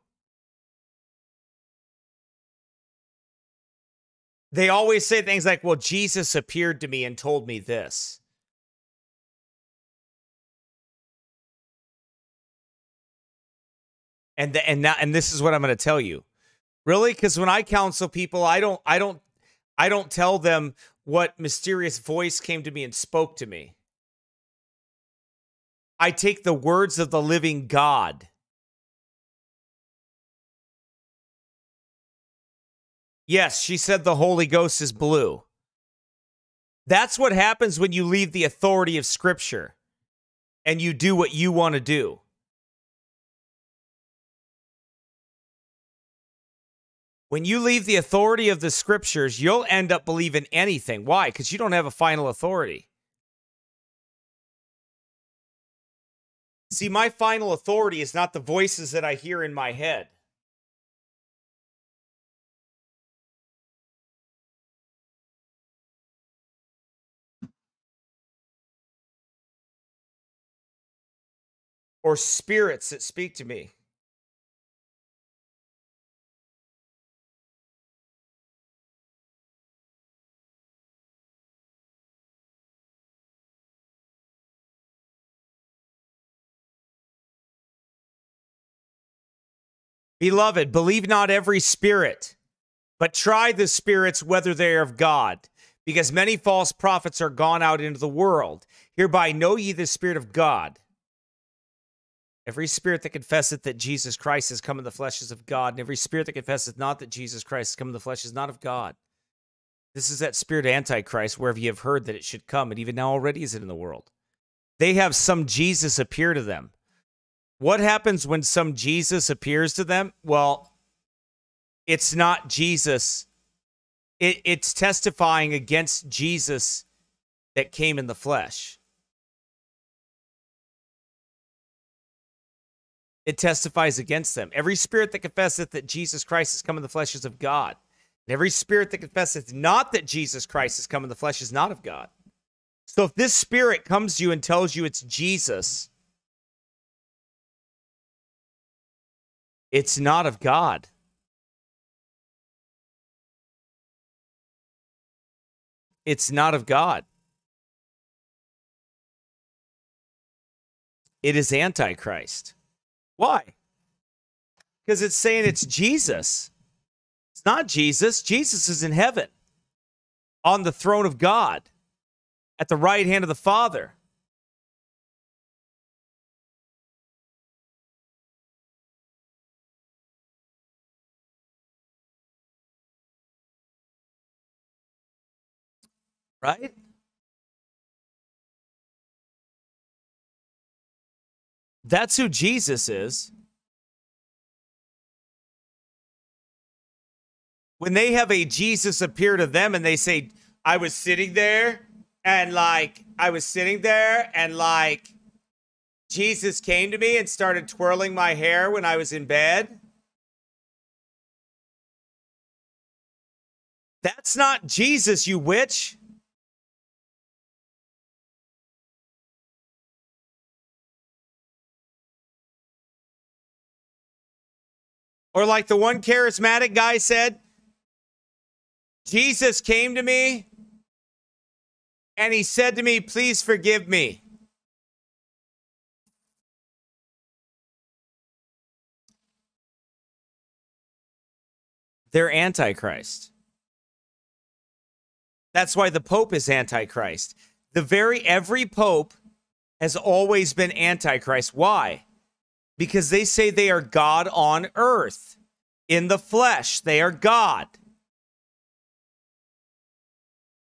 They always say things like, well, Jesus appeared to me and told me this. And the, and now and this is what I'm going to tell you. Really? Cuz when I counsel people, I don't I don't I don't tell them what mysterious voice came to me and spoke to me. I take the words of the living God. Yes, she said the Holy Ghost is blue. That's what happens when you leave the authority of Scripture and you do what you want to do. When you leave the authority of the scriptures, you'll end up believing anything. Why? Because you don't have a final authority. See, my final authority is not the voices that I hear in my head. Or spirits that speak to me. Beloved, believe not every spirit, but try the spirits whether they are of God, because many false prophets are gone out into the world. Hereby know ye the Spirit of God. Every spirit that confesseth that Jesus Christ has come in the flesh is of God, and every spirit that confesseth not that Jesus Christ has come in the flesh is not of God. This is that spirit Antichrist, wherever ye have heard that it should come, and even now already is it in the world. They have some Jesus appear to them. What happens when some Jesus appears to them? Well, it's not Jesus. It, it's testifying against Jesus that came in the flesh. It testifies against them. Every spirit that confesseth that Jesus Christ has come in the flesh is of God. And every spirit that confesseth not that Jesus Christ has come in the flesh is not of God. So if this spirit comes to you and tells you it's Jesus, It's not of God. It's not of God. It is Antichrist. Why? Because it's saying it's Jesus. It's not Jesus. Jesus is in heaven on the throne of God at the right hand of the Father. Right? That's who Jesus is. When they have a Jesus appear to them and they say, I was sitting there and like, I was sitting there and like, Jesus came to me and started twirling my hair when I was in bed. That's not Jesus, you witch. Or like the one charismatic guy said, Jesus came to me and he said to me, Please forgive me. They're Antichrist. That's why the Pope is Antichrist. the very every pope has always been antichrist. Why? Because they say they are God on earth in the flesh. They are God.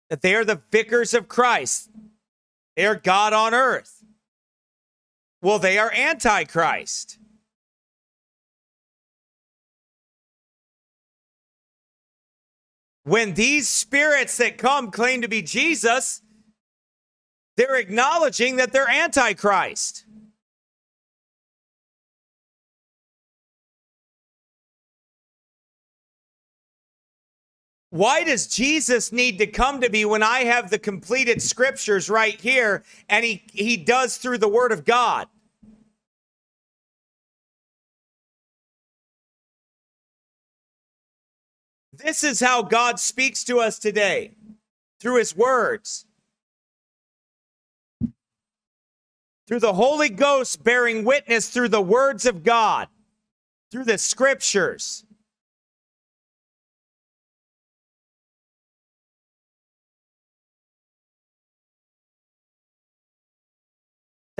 That they are the vicars of Christ. They are God on earth. Well, they are antichrist. When these spirits that come claim to be Jesus, they're acknowledging that they're antichrist. Why does Jesus need to come to me when I have the completed scriptures right here and he, he does through the word of God? This is how God speaks to us today through his words. Through the Holy Ghost bearing witness through the words of God, through the scriptures.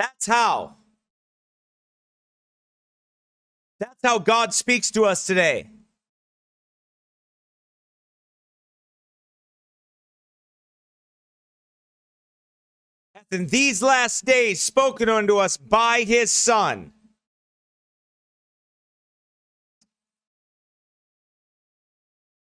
That's how. That's how God speaks to us today. in these last days spoken unto us by his Son.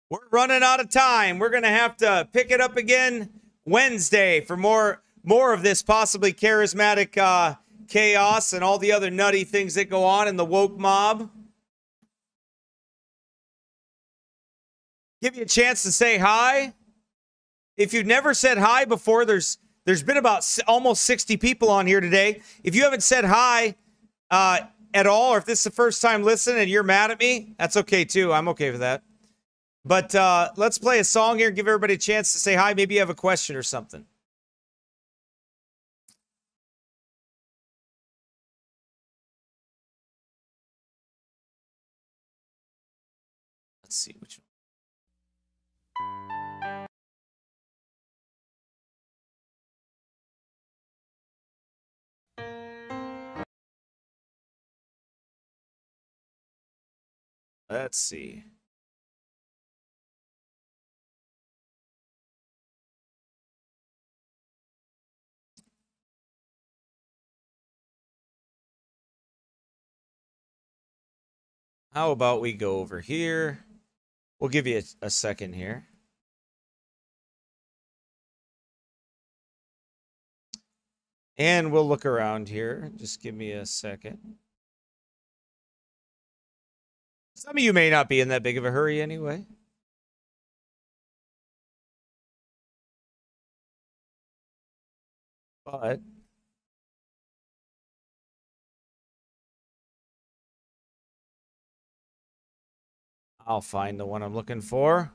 We're running out of time. We're going to have to pick it up again Wednesday for more more of this possibly charismatic uh, chaos and all the other nutty things that go on in the woke mob. Give you a chance to say hi. If you've never said hi before, there's there's been about almost 60 people on here today. If you haven't said hi uh, at all, or if this is the first time listening and you're mad at me, that's okay too. I'm okay with that. But uh, let's play a song here and give everybody a chance to say hi. Maybe you have a question or something. See which one. Let's see. How about we go over here? We'll give you a, a second here. And we'll look around here. Just give me a second. Some of you may not be in that big of a hurry anyway. But I'll find the one I'm looking for.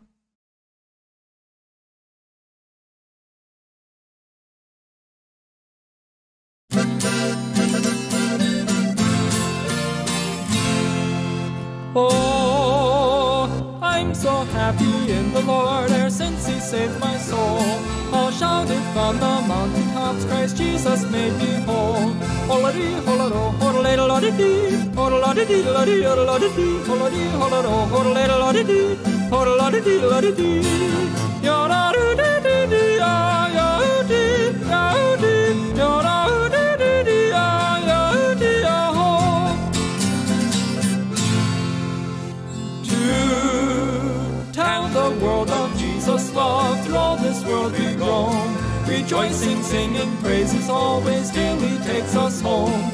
Oh, I'm so happy in the Lord ever since He saved my soul. I'll shout it from the mountain tops, Christ Jesus made me whole. Holody, holado, hodalade, lodity, hodalodity, loddy, hodalodity, holody, holado, hodalade, lodity, hodalodity, lodity. Yoda, do, do, do, do, ya, ya, do, ya, do, yoda, do. love through all this world Rejoicing, singing praises always till he takes us home.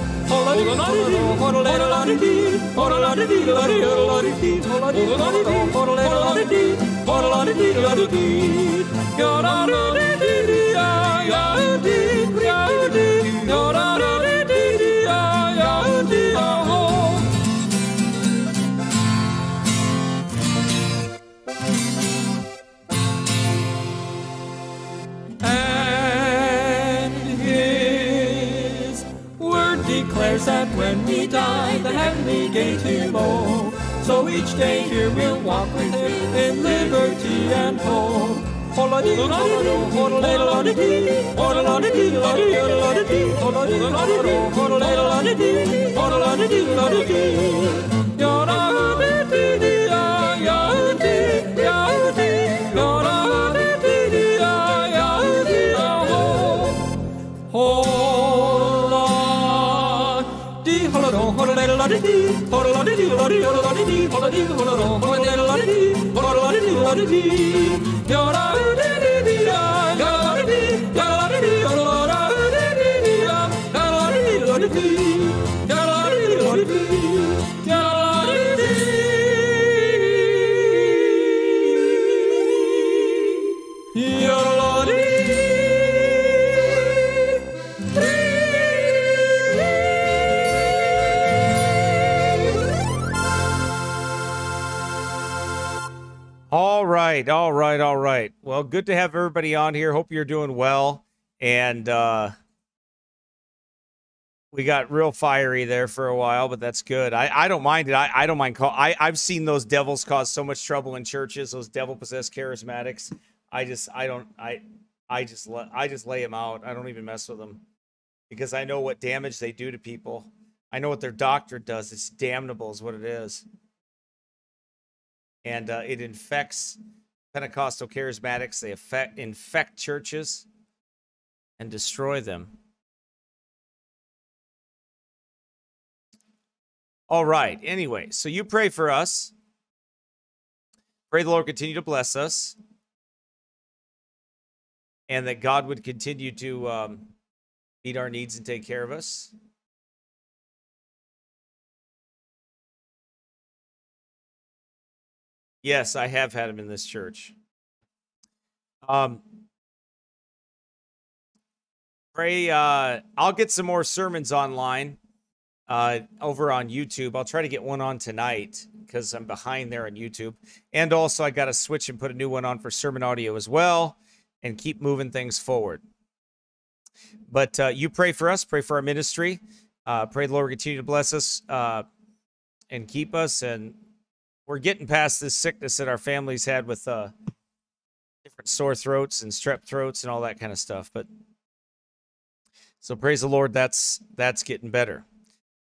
That when we die, the heavenly gate he'll open. So each day here we'll walk with him in liberty and hope. All right, all right, all right. Well, good to have everybody on here. Hope you're doing well. And uh we got real fiery there for a while, but that's good. I, I don't mind it. I, I don't mind call I, I've seen those devils cause so much trouble in churches, those devil possessed charismatics. I just I don't I I just let I just lay them out. I don't even mess with them because I know what damage they do to people. I know what their doctor does. It's damnable, is what it is and uh, it infects Pentecostal charismatics. They affect, infect churches and destroy them. All right. Anyway, so you pray for us. Pray the Lord continue to bless us, and that God would continue to um, meet our needs and take care of us. Yes, I have had him in this church. Um, pray. Uh, I'll get some more sermons online uh, over on YouTube. I'll try to get one on tonight because I'm behind there on YouTube. And also, I got to switch and put a new one on for sermon audio as well, and keep moving things forward. But uh, you pray for us. Pray for our ministry. Uh, pray the Lord continue to bless us uh, and keep us and we're getting past this sickness that our families had with uh, different sore throats and strep throats and all that kind of stuff. But so praise the Lord, that's that's getting better.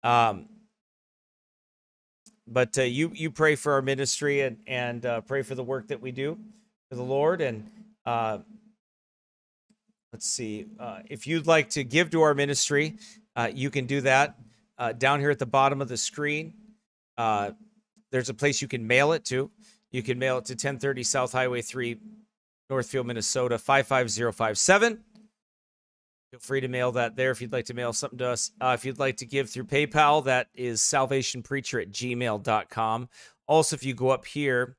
Um, but uh, you you pray for our ministry and and uh, pray for the work that we do for the Lord and uh, let's see uh, if you'd like to give to our ministry, uh, you can do that uh, down here at the bottom of the screen. There's a place you can mail it to. You can mail it to 1030 South Highway 3, Northfield, Minnesota 55057. Feel free to mail that there if you'd like to mail something to us. Uh, if you'd like to give through PayPal, that is salvationpreacher at gmail.com. Also, if you go up here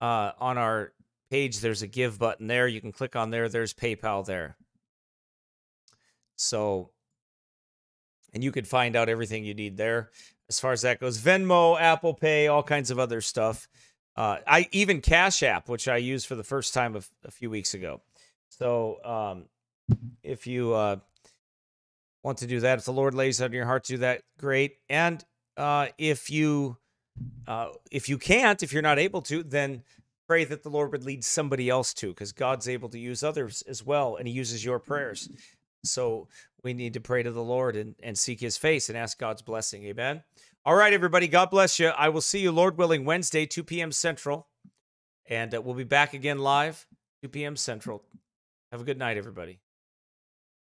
uh, on our page, there's a give button there. You can click on there. There's PayPal there. So, and you can find out everything you need there as far as that goes. Venmo, Apple Pay, all kinds of other stuff. Uh, I even Cash App, which I used for the first time a, a few weeks ago. So um, if you uh, want to do that, if the Lord lays on your heart to do that, great. And uh, if you uh, if you can't, if you're not able to, then pray that the Lord would lead somebody else to, because God's able to use others as well, and He uses your prayers. So we need to pray to the Lord and, and seek his face and ask God's blessing. Amen. All right, everybody. God bless you. I will see you, Lord willing, Wednesday, 2 p.m. Central. And uh, we'll be back again live, 2 p.m. Central. Have a good night, everybody.